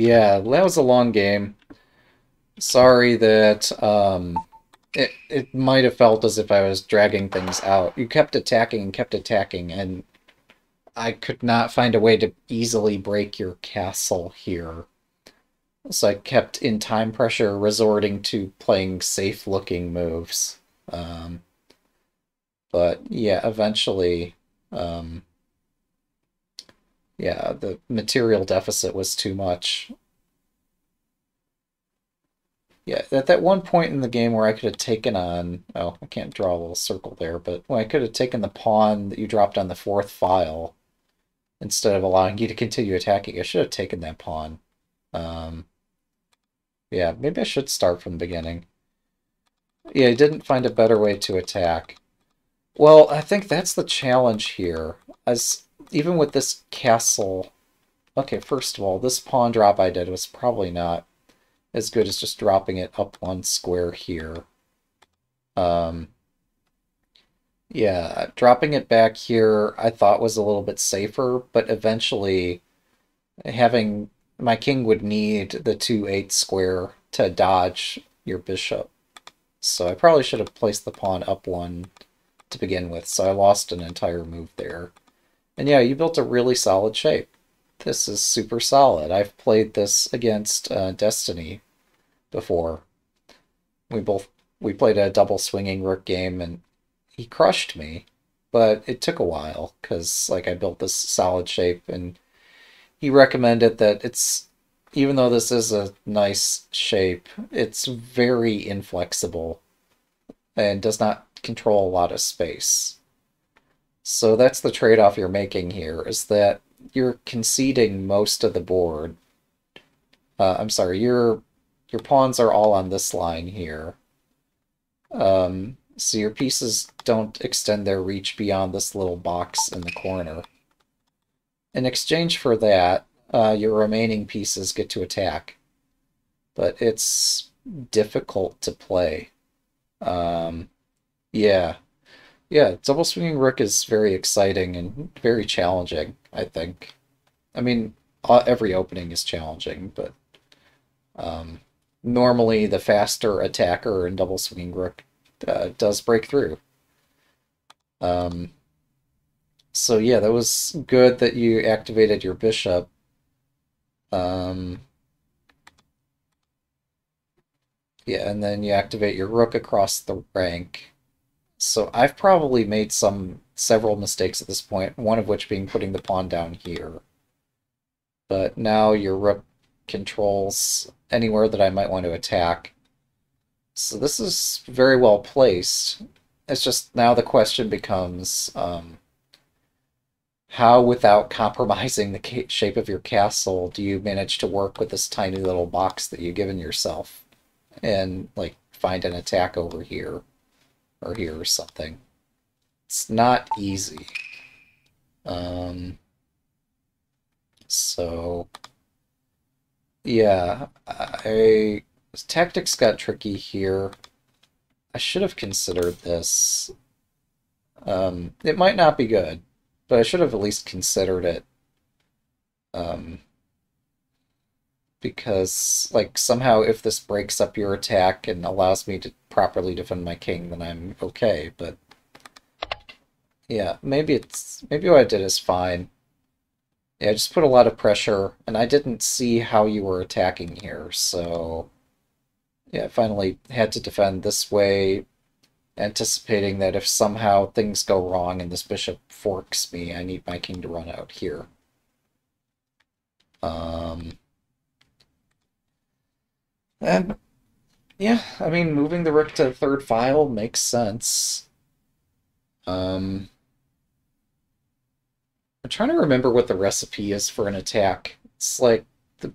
yeah, that was a long game. Sorry that um, it it might have felt as if I was dragging things out. You kept attacking and kept attacking, and I could not find a way to easily break your castle here. So I kept in time pressure resorting to playing safe looking moves. Um, but yeah, eventually, um, yeah, the material deficit was too much. Yeah, at that one point in the game where I could have taken on, oh, I can't draw a little circle there, but when I could have taken the pawn that you dropped on the fourth file instead of allowing you to continue attacking, I should have taken that pawn. Um, yeah, maybe I should start from the beginning. Yeah, I didn't find a better way to attack. Well, I think that's the challenge here. As even with this castle. Okay, first of all, this pawn drop I did was probably not as good as just dropping it up one square here. Um, yeah, dropping it back here I thought was a little bit safer, but eventually having my king would need the 2-8 square to dodge your bishop. So I probably should have placed the pawn up one to begin with, so I lost an entire move there. And yeah, you built a really solid shape. This is super solid. I've played this against uh, Destiny before. We both we played a double swinging rook game and he crushed me, but it took a while because like I built this solid shape and he recommended that it's even though this is a nice shape, it's very inflexible and does not control a lot of space. So that's the trade-off you're making here, is that you're conceding most of the board. Uh, I'm sorry, your your pawns are all on this line here. Um, so your pieces don't extend their reach beyond this little box in the corner. In exchange for that, uh, your remaining pieces get to attack. But it's difficult to play. Um, yeah. Yeah, double swinging rook is very exciting and very challenging, I think. I mean, uh, every opening is challenging, but um, normally the faster attacker in double swinging rook uh, does break through. Um, so yeah, that was good that you activated your bishop. Um, yeah, and then you activate your rook across the rank. So I've probably made some several mistakes at this point, one of which being putting the pawn down here. But now your rook controls anywhere that I might want to attack. So this is very well placed. It's just now the question becomes um, how, without compromising the shape of your castle, do you manage to work with this tiny little box that you've given yourself and like find an attack over here or here or something? It's not easy. Um, so yeah, I tactics got tricky here. I should have considered this. Um, it might not be good, but I should have at least considered it. Um, because, like, somehow if this breaks up your attack and allows me to properly defend my king, then I'm okay, but... Yeah, maybe it's... maybe what I did is fine. Yeah, I just put a lot of pressure, and I didn't see how you were attacking here, so... Yeah, I finally had to defend this way, anticipating that if somehow things go wrong and this bishop forks me, I need my king to run out here. Um... And yeah, I mean, moving the rook to third file makes sense. Um, I'm trying to remember what the recipe is for an attack. It's like the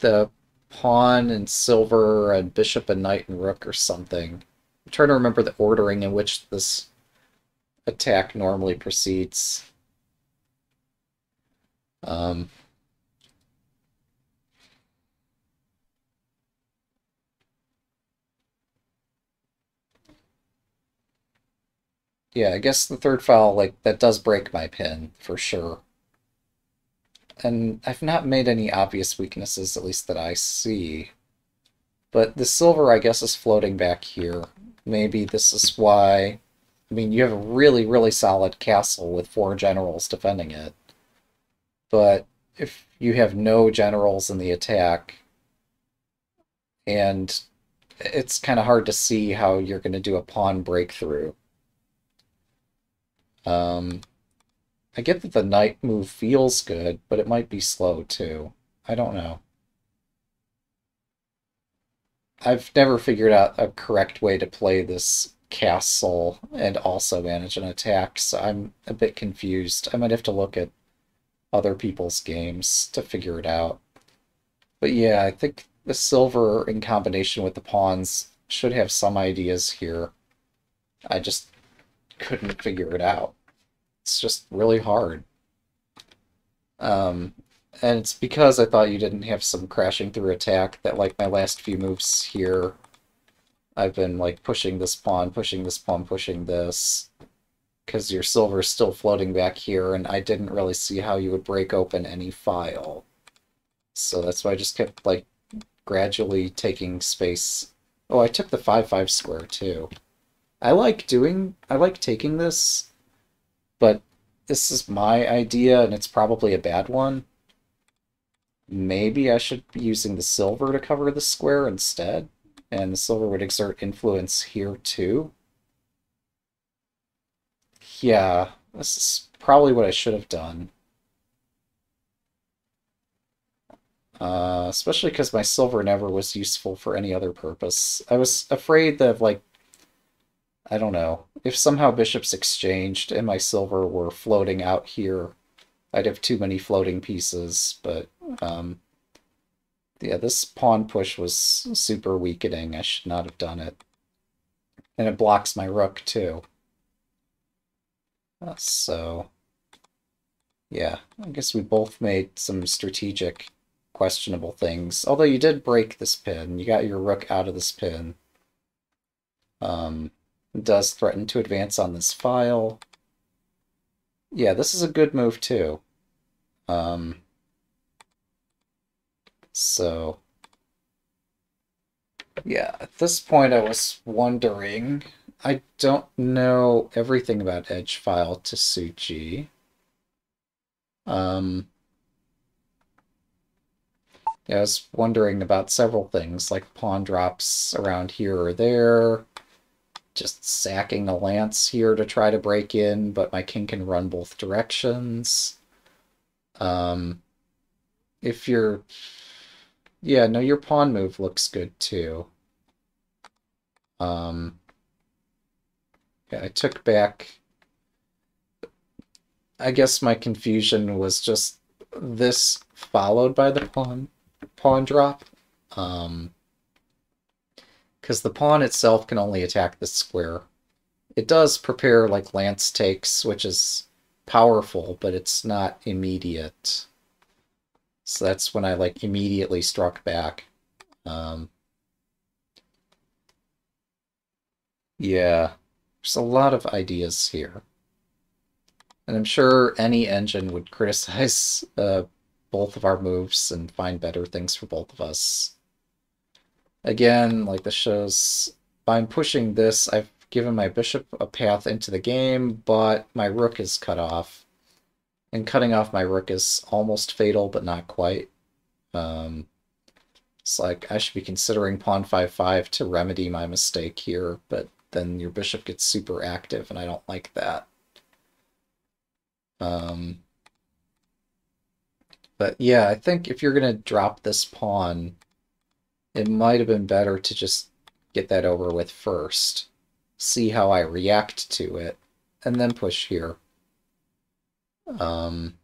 the pawn and silver and bishop and knight and rook or something. I'm trying to remember the ordering in which this attack normally proceeds. Um, Yeah, I guess the third file, like, that does break my pin, for sure. And I've not made any obvious weaknesses, at least that I see. But the silver, I guess, is floating back here. Maybe this is why... I mean, you have a really, really solid castle with four generals defending it. But if you have no generals in the attack, and it's kind of hard to see how you're going to do a pawn breakthrough. Um, I get that the knight move feels good, but it might be slow too. I don't know. I've never figured out a correct way to play this castle and also manage an attack, so I'm a bit confused. I might have to look at other people's games to figure it out. But yeah, I think the silver in combination with the pawns should have some ideas here. I just couldn't figure it out. It's just really hard. Um, and it's because I thought you didn't have some crashing through attack that, like, my last few moves here, I've been, like, pushing this pawn, pushing this pawn, pushing this, because your silver is still floating back here, and I didn't really see how you would break open any file. So that's why I just kept, like, gradually taking space. Oh, I took the 5-5 square, too. I like doing, I like taking this but this is my idea, and it's probably a bad one. Maybe I should be using the silver to cover the square instead, and the silver would exert influence here too. Yeah, this is probably what I should have done. Uh, especially because my silver never was useful for any other purpose. I was afraid that, like, I don't know. If somehow bishops exchanged and my silver were floating out here, I'd have too many floating pieces, but um, yeah, this pawn push was super weakening. I should not have done it. And it blocks my rook, too. Uh, so, yeah, I guess we both made some strategic questionable things. Although you did break this pin. You got your rook out of this pin. Um, does threaten to advance on this file. Yeah, this is a good move too. Um, so, yeah, at this point I was wondering, I don't know everything about edge file Tsuchi. Um, yeah, I was wondering about several things, like pawn drops around here or there, just sacking a lance here to try to break in, but my king can run both directions. Um, if you're... Yeah, no, your pawn move looks good too. Um, yeah, I took back... I guess my confusion was just this followed by the pawn pawn drop. Um, because the pawn itself can only attack the square. It does prepare like lance takes, which is powerful, but it's not immediate. So that's when I like immediately struck back. Um, yeah, there's a lot of ideas here. And I'm sure any engine would [laughs] criticize uh, both of our moves and find better things for both of us. Again, like this shows, by pushing this, I've given my bishop a path into the game, but my rook is cut off. And cutting off my rook is almost fatal, but not quite. Um, it's like I should be considering pawn 5-5 to remedy my mistake here, but then your bishop gets super active, and I don't like that. Um, but yeah, I think if you're going to drop this pawn, it might have been better to just get that over with first. See how I react to it, and then push here. Um,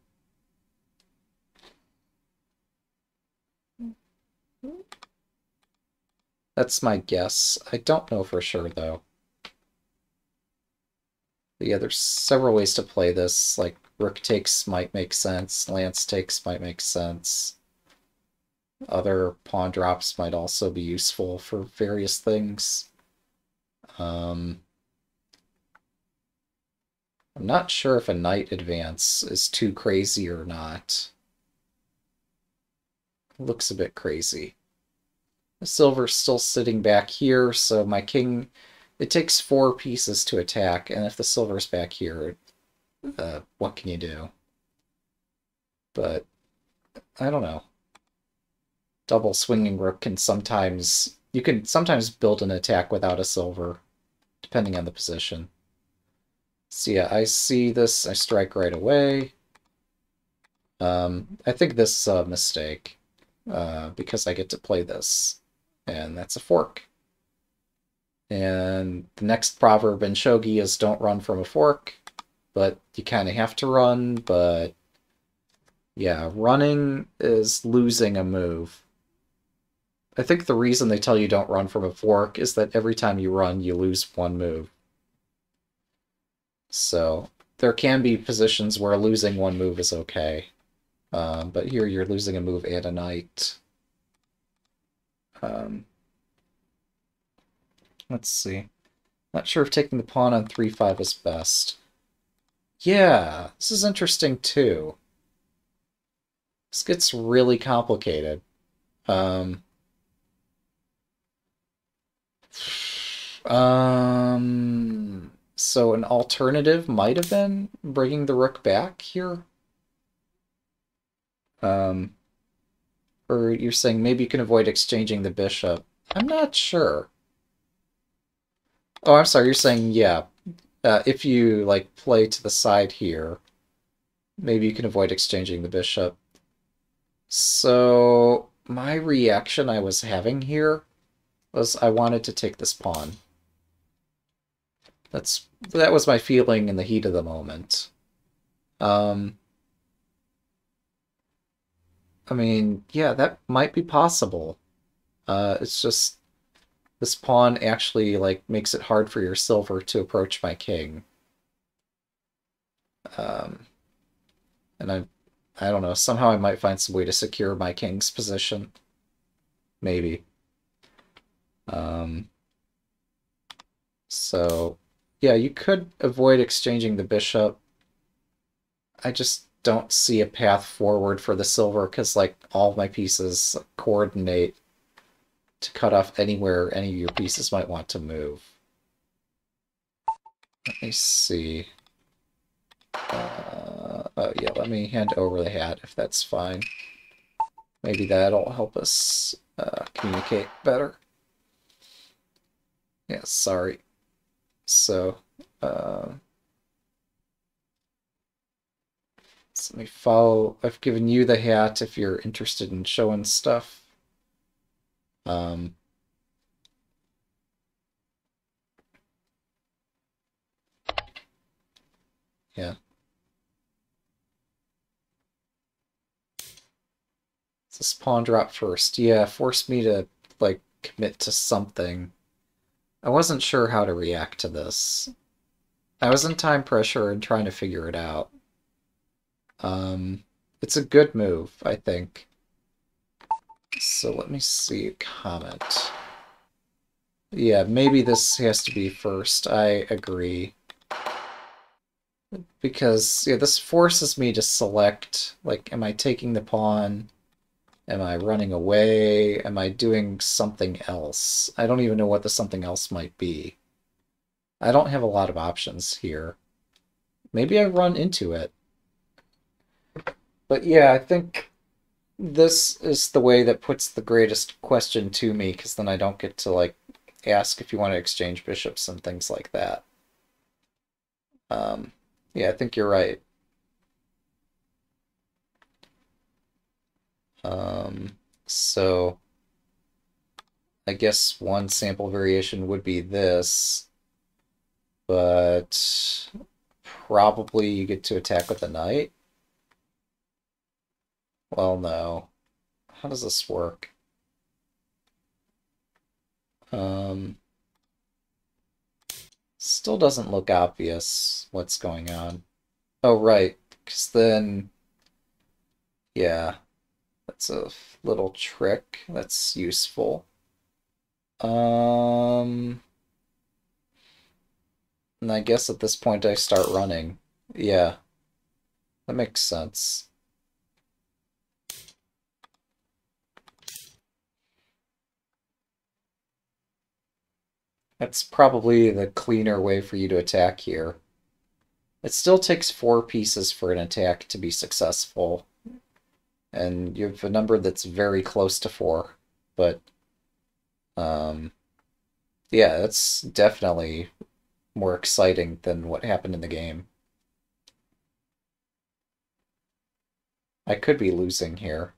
that's my guess. I don't know for sure, though. But yeah, there's several ways to play this. Like, rook takes might make sense, lance takes might make sense. Other pawn drops might also be useful for various things. Um, I'm not sure if a knight advance is too crazy or not. Looks a bit crazy. The silver's still sitting back here, so my king... It takes four pieces to attack, and if the silver's back here, uh, what can you do? But, I don't know. Double swinging rook can sometimes... You can sometimes build an attack without a silver, depending on the position. So yeah, I see this, I strike right away. Um, I think this is a mistake, uh, because I get to play this, and that's a fork. And the next proverb in shogi is don't run from a fork but you kind of have to run, but yeah, running is losing a move. I think the reason they tell you don't run from a fork is that every time you run, you lose one move. So there can be positions where losing one move is okay. Um, but here you're losing a move and a knight. Um, let's see. Not sure if taking the pawn on 3-5 is best. Yeah, this is interesting too. This gets really complicated. Um, um, so an alternative might have been bringing the rook back here. Um, or you're saying maybe you can avoid exchanging the bishop. I'm not sure. Oh, I'm sorry. You're saying, yeah, uh, if you like play to the side here, maybe you can avoid exchanging the bishop. So my reaction I was having here was I wanted to take this pawn. That's that was my feeling in the heat of the moment. Um, I mean, yeah, that might be possible. Uh, it's just this pawn actually like makes it hard for your silver to approach my king. Um, and I, I don't know. Somehow I might find some way to secure my king's position. Maybe. Um, so, yeah, you could avoid exchanging the bishop. I just don't see a path forward for the silver because, like, all my pieces coordinate to cut off anywhere any of your pieces might want to move. Let me see. Uh, oh yeah, let me hand over the hat if that's fine. Maybe that'll help us uh, communicate better. Yeah, sorry. So, uh, let me follow. I've given you the hat if you're interested in showing stuff. Um, yeah. This pawn drop first. Yeah, forced me to, like, commit to something. I wasn't sure how to react to this. I was in time pressure and trying to figure it out. Um, it's a good move, I think. So let me see a comment. Yeah, maybe this has to be first. I agree. because yeah, this forces me to select like, am I taking the pawn? Am I running away? Am I doing something else? I don't even know what the something else might be. I don't have a lot of options here. Maybe I run into it. But yeah, I think this is the way that puts the greatest question to me, because then I don't get to like ask if you want to exchange bishops and things like that. Um, yeah, I think you're right. Um, so I guess one sample variation would be this, but probably you get to attack with the knight. Well, no. How does this work? Um, still doesn't look obvious what's going on. Oh, right, because then, yeah, that's a little trick that's useful. Um, and I guess at this point I start running. Yeah, that makes sense. That's probably the cleaner way for you to attack here. It still takes four pieces for an attack to be successful. And you have a number that's very close to four. But, um, yeah, that's definitely more exciting than what happened in the game. I could be losing here.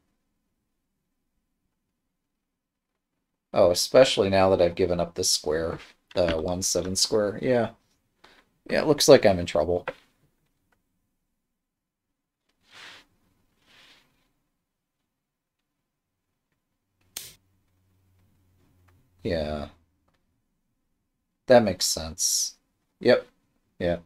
Oh, especially now that I've given up this square, the 1-7 square. Yeah. Yeah, it looks like I'm in trouble. Yeah. That makes sense. Yep. Yeah.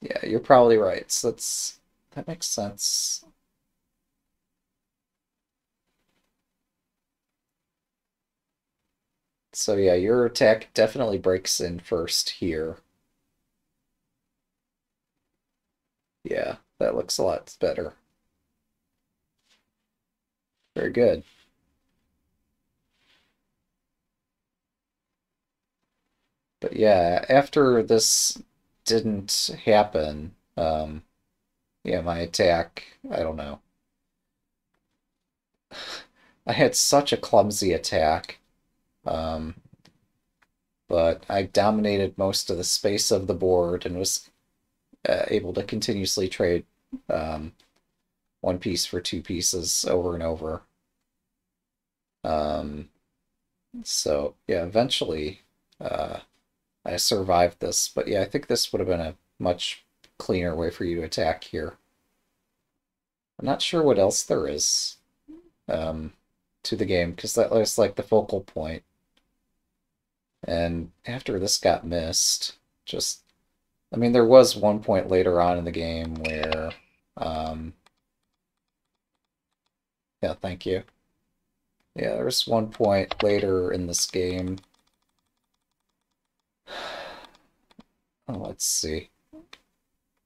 Yeah, you're probably right. So that's that makes sense. So yeah, your attack definitely breaks in first here. Yeah, that looks a lot better. Very good. But yeah, after this didn't happen, um, yeah, my attack, I don't know. [sighs] I had such a clumsy attack. Um, but I dominated most of the space of the board and was uh, able to continuously trade um, one piece for two pieces over and over. Um, so yeah, eventually uh, I survived this, but yeah, I think this would have been a much cleaner way for you to attack here. I'm not sure what else there is um, to the game, because that was like the focal point. And after this got missed, just, I mean, there was one point later on in the game where, um, yeah, thank you. Yeah, there's one point later in this game. [sighs] Oh, let's see.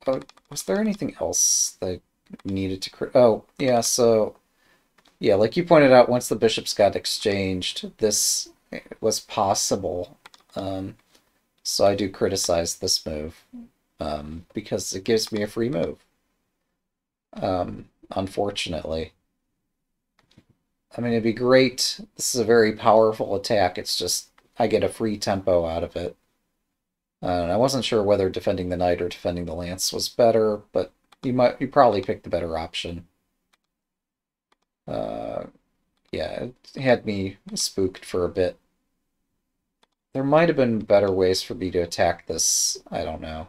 Oh, was there anything else that needed to... Create oh, yeah, so... Yeah, like you pointed out, once the bishops got exchanged, this was possible. Um, so I do criticize this move um, because it gives me a free move. Um, unfortunately. I mean, it'd be great. This is a very powerful attack. It's just I get a free tempo out of it. Uh, I wasn't sure whether defending the knight or defending the lance was better, but you might you probably picked the better option. Uh, yeah, it had me spooked for a bit. There might have been better ways for me to attack this. I don't know.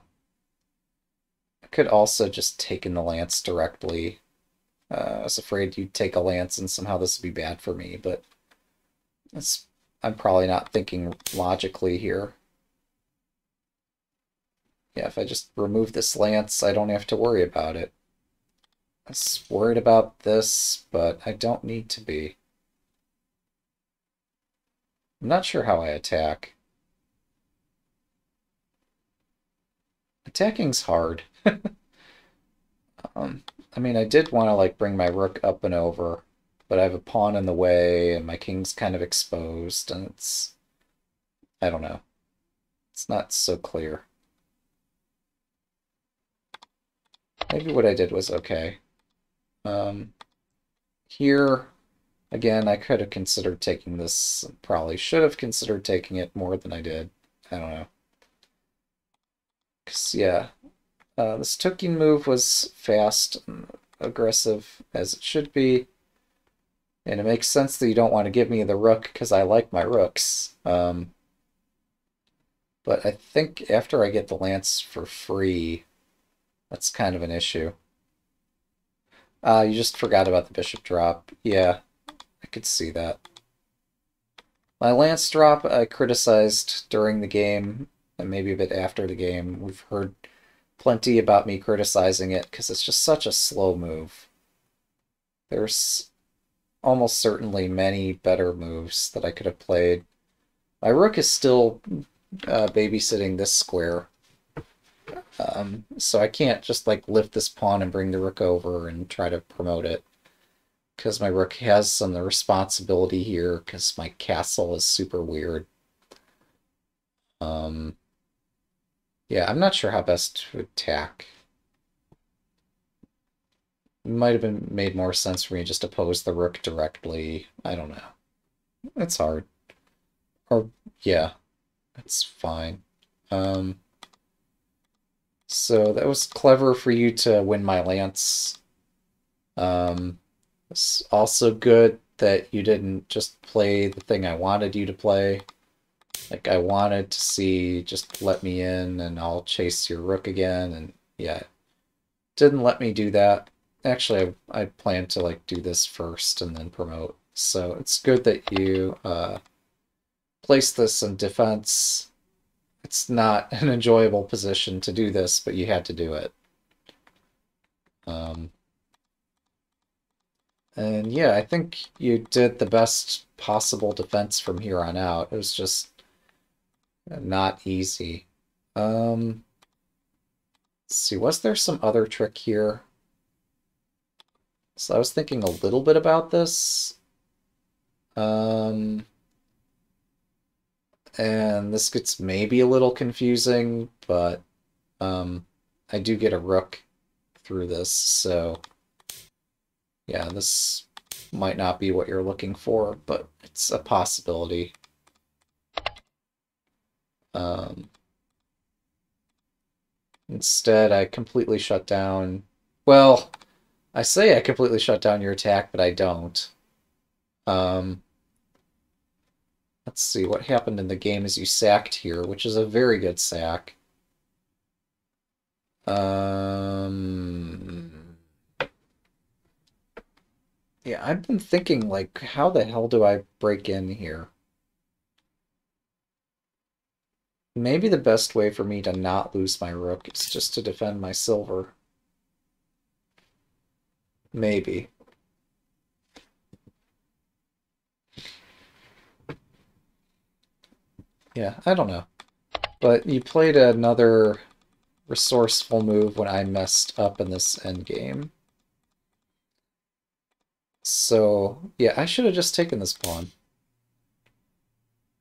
I could also just take in the lance directly. Uh, I was afraid you'd take a lance and somehow this would be bad for me, but it's, I'm probably not thinking logically here. Yeah, if I just remove this lance, I don't have to worry about it. I was worried about this, but I don't need to be. I'm not sure how I attack. Attacking's hard. [laughs] um, I mean, I did want to like bring my rook up and over, but I have a pawn in the way and my king's kind of exposed and it's I don't know. It's not so clear. Maybe what I did was okay. Um, here, again, I could have considered taking this. Probably should have considered taking it more than I did. I don't know. Because, yeah, uh, this taking move was fast and aggressive, as it should be. And it makes sense that you don't want to give me the rook, because I like my rooks. Um, but I think after I get the lance for free, that's kind of an issue. Uh, you just forgot about the bishop drop. Yeah, I could see that. My lance drop I criticized during the game, and maybe a bit after the game. We've heard plenty about me criticizing it, because it's just such a slow move. There's almost certainly many better moves that I could have played. My rook is still uh, babysitting this square. Um, so I can't just like lift this pawn and bring the rook over and try to promote it. Because my rook has some responsibility here because my castle is super weird. Um, yeah, I'm not sure how best to attack. It might have been made more sense for me just to pose the rook directly. I don't know. It's hard. Or, yeah. That's fine. Um, so that was clever for you to win my lance. Um, it's also good that you didn't just play the thing I wanted you to play. Like, I wanted to see just let me in and I'll chase your rook again. And yeah, didn't let me do that. Actually, I, I planned to like do this first and then promote. So it's good that you uh, place this in defense. It's not [laughs] an enjoyable position to do this, but you had to do it. Um, and yeah, I think you did the best possible defense from here on out. It was just not easy. Um, see, was there some other trick here? So I was thinking a little bit about this. Um, and this gets maybe a little confusing, but um, I do get a rook through this, so yeah, this might not be what you're looking for, but it's a possibility. Um, instead, I completely shut down... Well, I say I completely shut down your attack, but I don't. Um, Let's see, what happened in the game is you sacked here, which is a very good sack. Um... Yeah, I've been thinking, like, how the hell do I break in here? Maybe the best way for me to not lose my rook is just to defend my silver. Maybe. Yeah, I don't know. But you played another resourceful move when I messed up in this endgame. So, yeah, I should have just taken this pawn.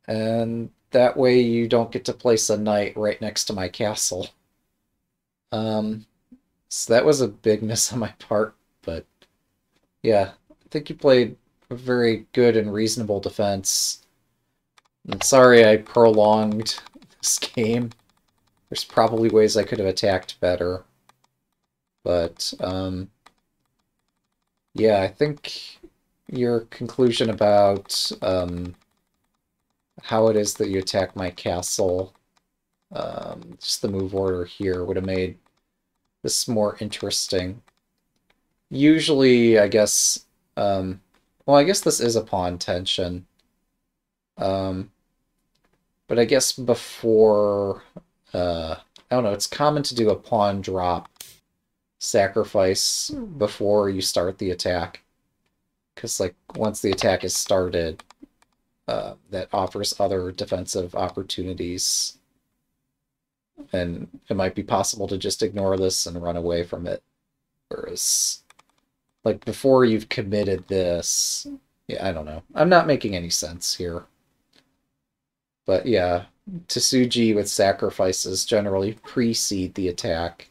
And that way you don't get to place a knight right next to my castle. Um, so that was a big [laughs] miss on my part, but yeah, I think you played a very good and reasonable defense. I'm sorry I prolonged [laughs] this game. There's probably ways I could have attacked better. But, um, yeah, I think your conclusion about um, how it is that you attack my castle, um, just the move order here, would have made this more interesting. Usually, I guess, um, well, I guess this is a pawn tension. Um, but I guess before, uh, I don't know, it's common to do a pawn drop sacrifice hmm. before you start the attack. Because, like, once the attack is started, uh, that offers other defensive opportunities. And it might be possible to just ignore this and run away from it. Whereas, like, before you've committed this, yeah, I don't know. I'm not making any sense here. But yeah, Tsuji with sacrifices generally precede the attack.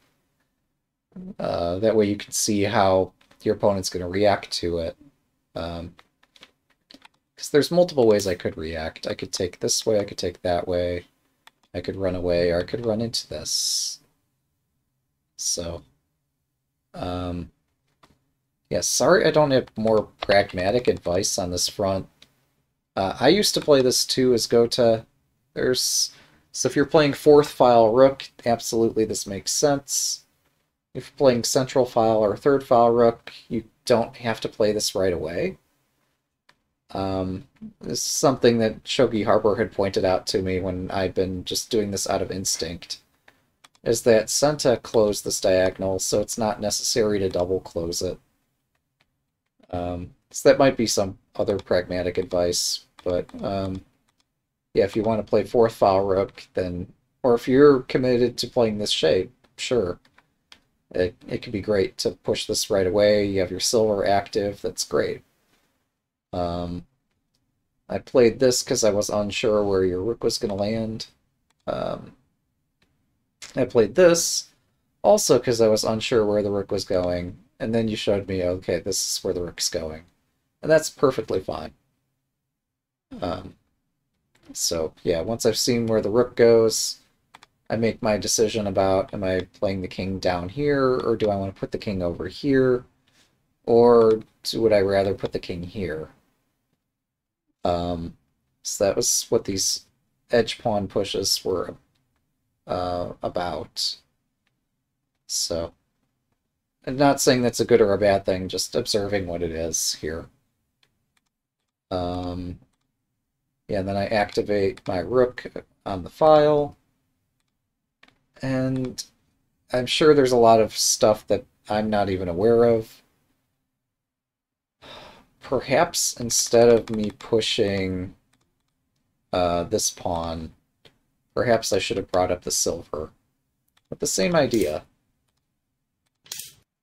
Uh, that way you can see how your opponent's going to react to it. Because there's multiple ways I could react. I could take this way, I could take that way, I could run away, or I could run into this. So, um, yeah, sorry I don't have more pragmatic advice on this front. Uh, I used to play this too as Gote. There's so if you're playing fourth file rook, absolutely this makes sense. If you're playing central file or third file rook, you don't have to play this right away. Um, is something that Shogi Harbor had pointed out to me when I'd been just doing this out of instinct, is that Sente closed this diagonal, so it's not necessary to double close it. Um, so that might be some other pragmatic advice, but um, yeah, if you want to play fourth file rook, then, or if you're committed to playing this shape, sure. It, it could be great to push this right away. You have your silver active, that's great. Um, I played this because I was unsure where your rook was going to land. Um, I played this also because I was unsure where the rook was going, and then you showed me, okay, this is where the rook's going. And that's perfectly fine. Um, so yeah, once I've seen where the rook goes, I make my decision about am I playing the king down here or do I want to put the king over here or would I rather put the king here? Um, so that was what these edge pawn pushes were uh, about. So, I'm not saying that's a good or a bad thing, just observing what it is here. Um, yeah, and then I activate my rook on the file. And I'm sure there's a lot of stuff that I'm not even aware of. Perhaps instead of me pushing uh, this pawn, perhaps I should have brought up the silver. But the same idea.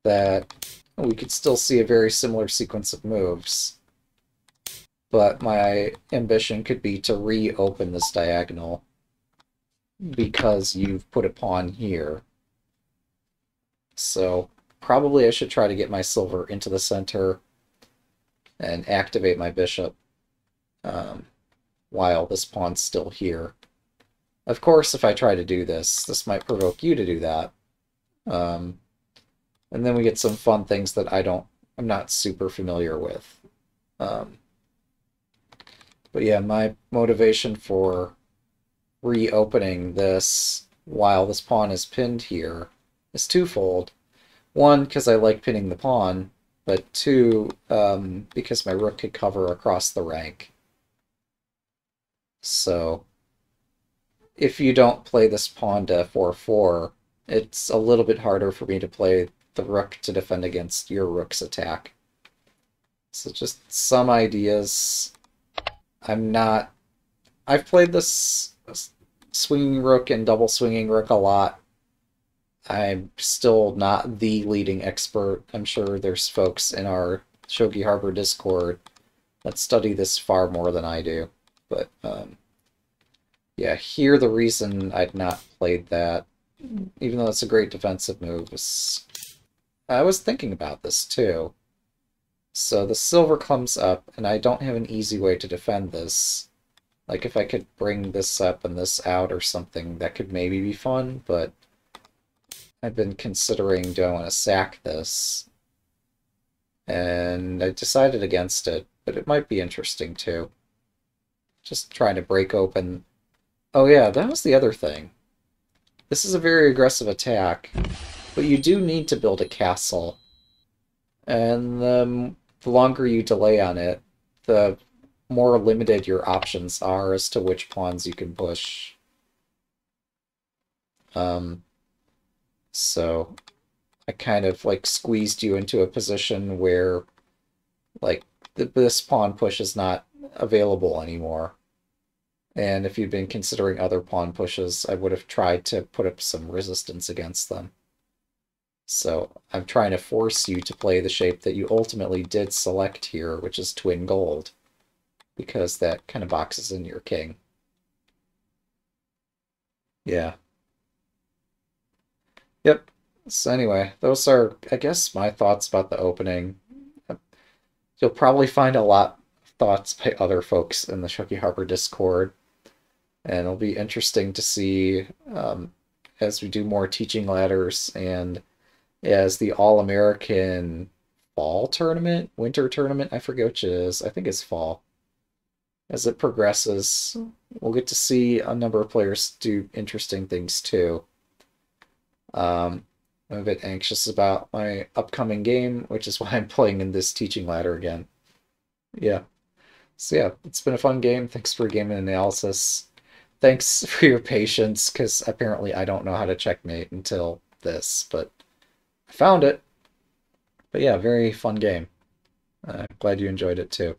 That we could still see a very similar sequence of moves but my ambition could be to reopen this diagonal because you've put a pawn here. So probably I should try to get my silver into the center and activate my bishop um, while this pawn's still here. Of course, if I try to do this, this might provoke you to do that. Um, and then we get some fun things that I don't, I'm not super familiar with. Um, but yeah, my motivation for reopening this while this pawn is pinned here is twofold. One, because I like pinning the pawn, but two, um, because my rook could cover across the rank. So, if you don't play this pawn to 4-4, it's a little bit harder for me to play the rook to defend against your rook's attack. So just some ideas I'm not. I've played this swinging rook and double swinging rook a lot. I'm still not the leading expert. I'm sure there's folks in our Shogi Harbor Discord that study this far more than I do. But um, yeah, here the reason I'd not played that, even though it's a great defensive move, I was thinking about this too. So the silver comes up, and I don't have an easy way to defend this. Like, if I could bring this up and this out or something, that could maybe be fun, but I've been considering, do I want to sack this? And I decided against it, but it might be interesting, too. Just trying to break open... Oh yeah, that was the other thing. This is a very aggressive attack, but you do need to build a castle. And um, the longer you delay on it, the more limited your options are as to which pawns you can push. Um, so I kind of like squeezed you into a position where like the, this pawn push is not available anymore. And if you'd been considering other pawn pushes, I would have tried to put up some resistance against them. So I'm trying to force you to play the shape that you ultimately did select here, which is twin gold, because that kind of boxes in your king. Yeah. Yep. So anyway, those are, I guess, my thoughts about the opening. You'll probably find a lot of thoughts by other folks in the Shogi Harbor Discord, and it'll be interesting to see um, as we do more teaching ladders and as the All American fall tournament, winter tournament, I forget which is. I think it's fall. As it progresses, we'll get to see a number of players do interesting things too. Um, I'm a bit anxious about my upcoming game, which is [laughs] why I'm playing in this teaching ladder again. Yeah. So yeah, it's been a fun game. Thanks for game analysis. Thanks [laughs] for your patience, because apparently I don't know how to checkmate until this, but I found it. But yeah, very fun game. I'm glad you enjoyed it too.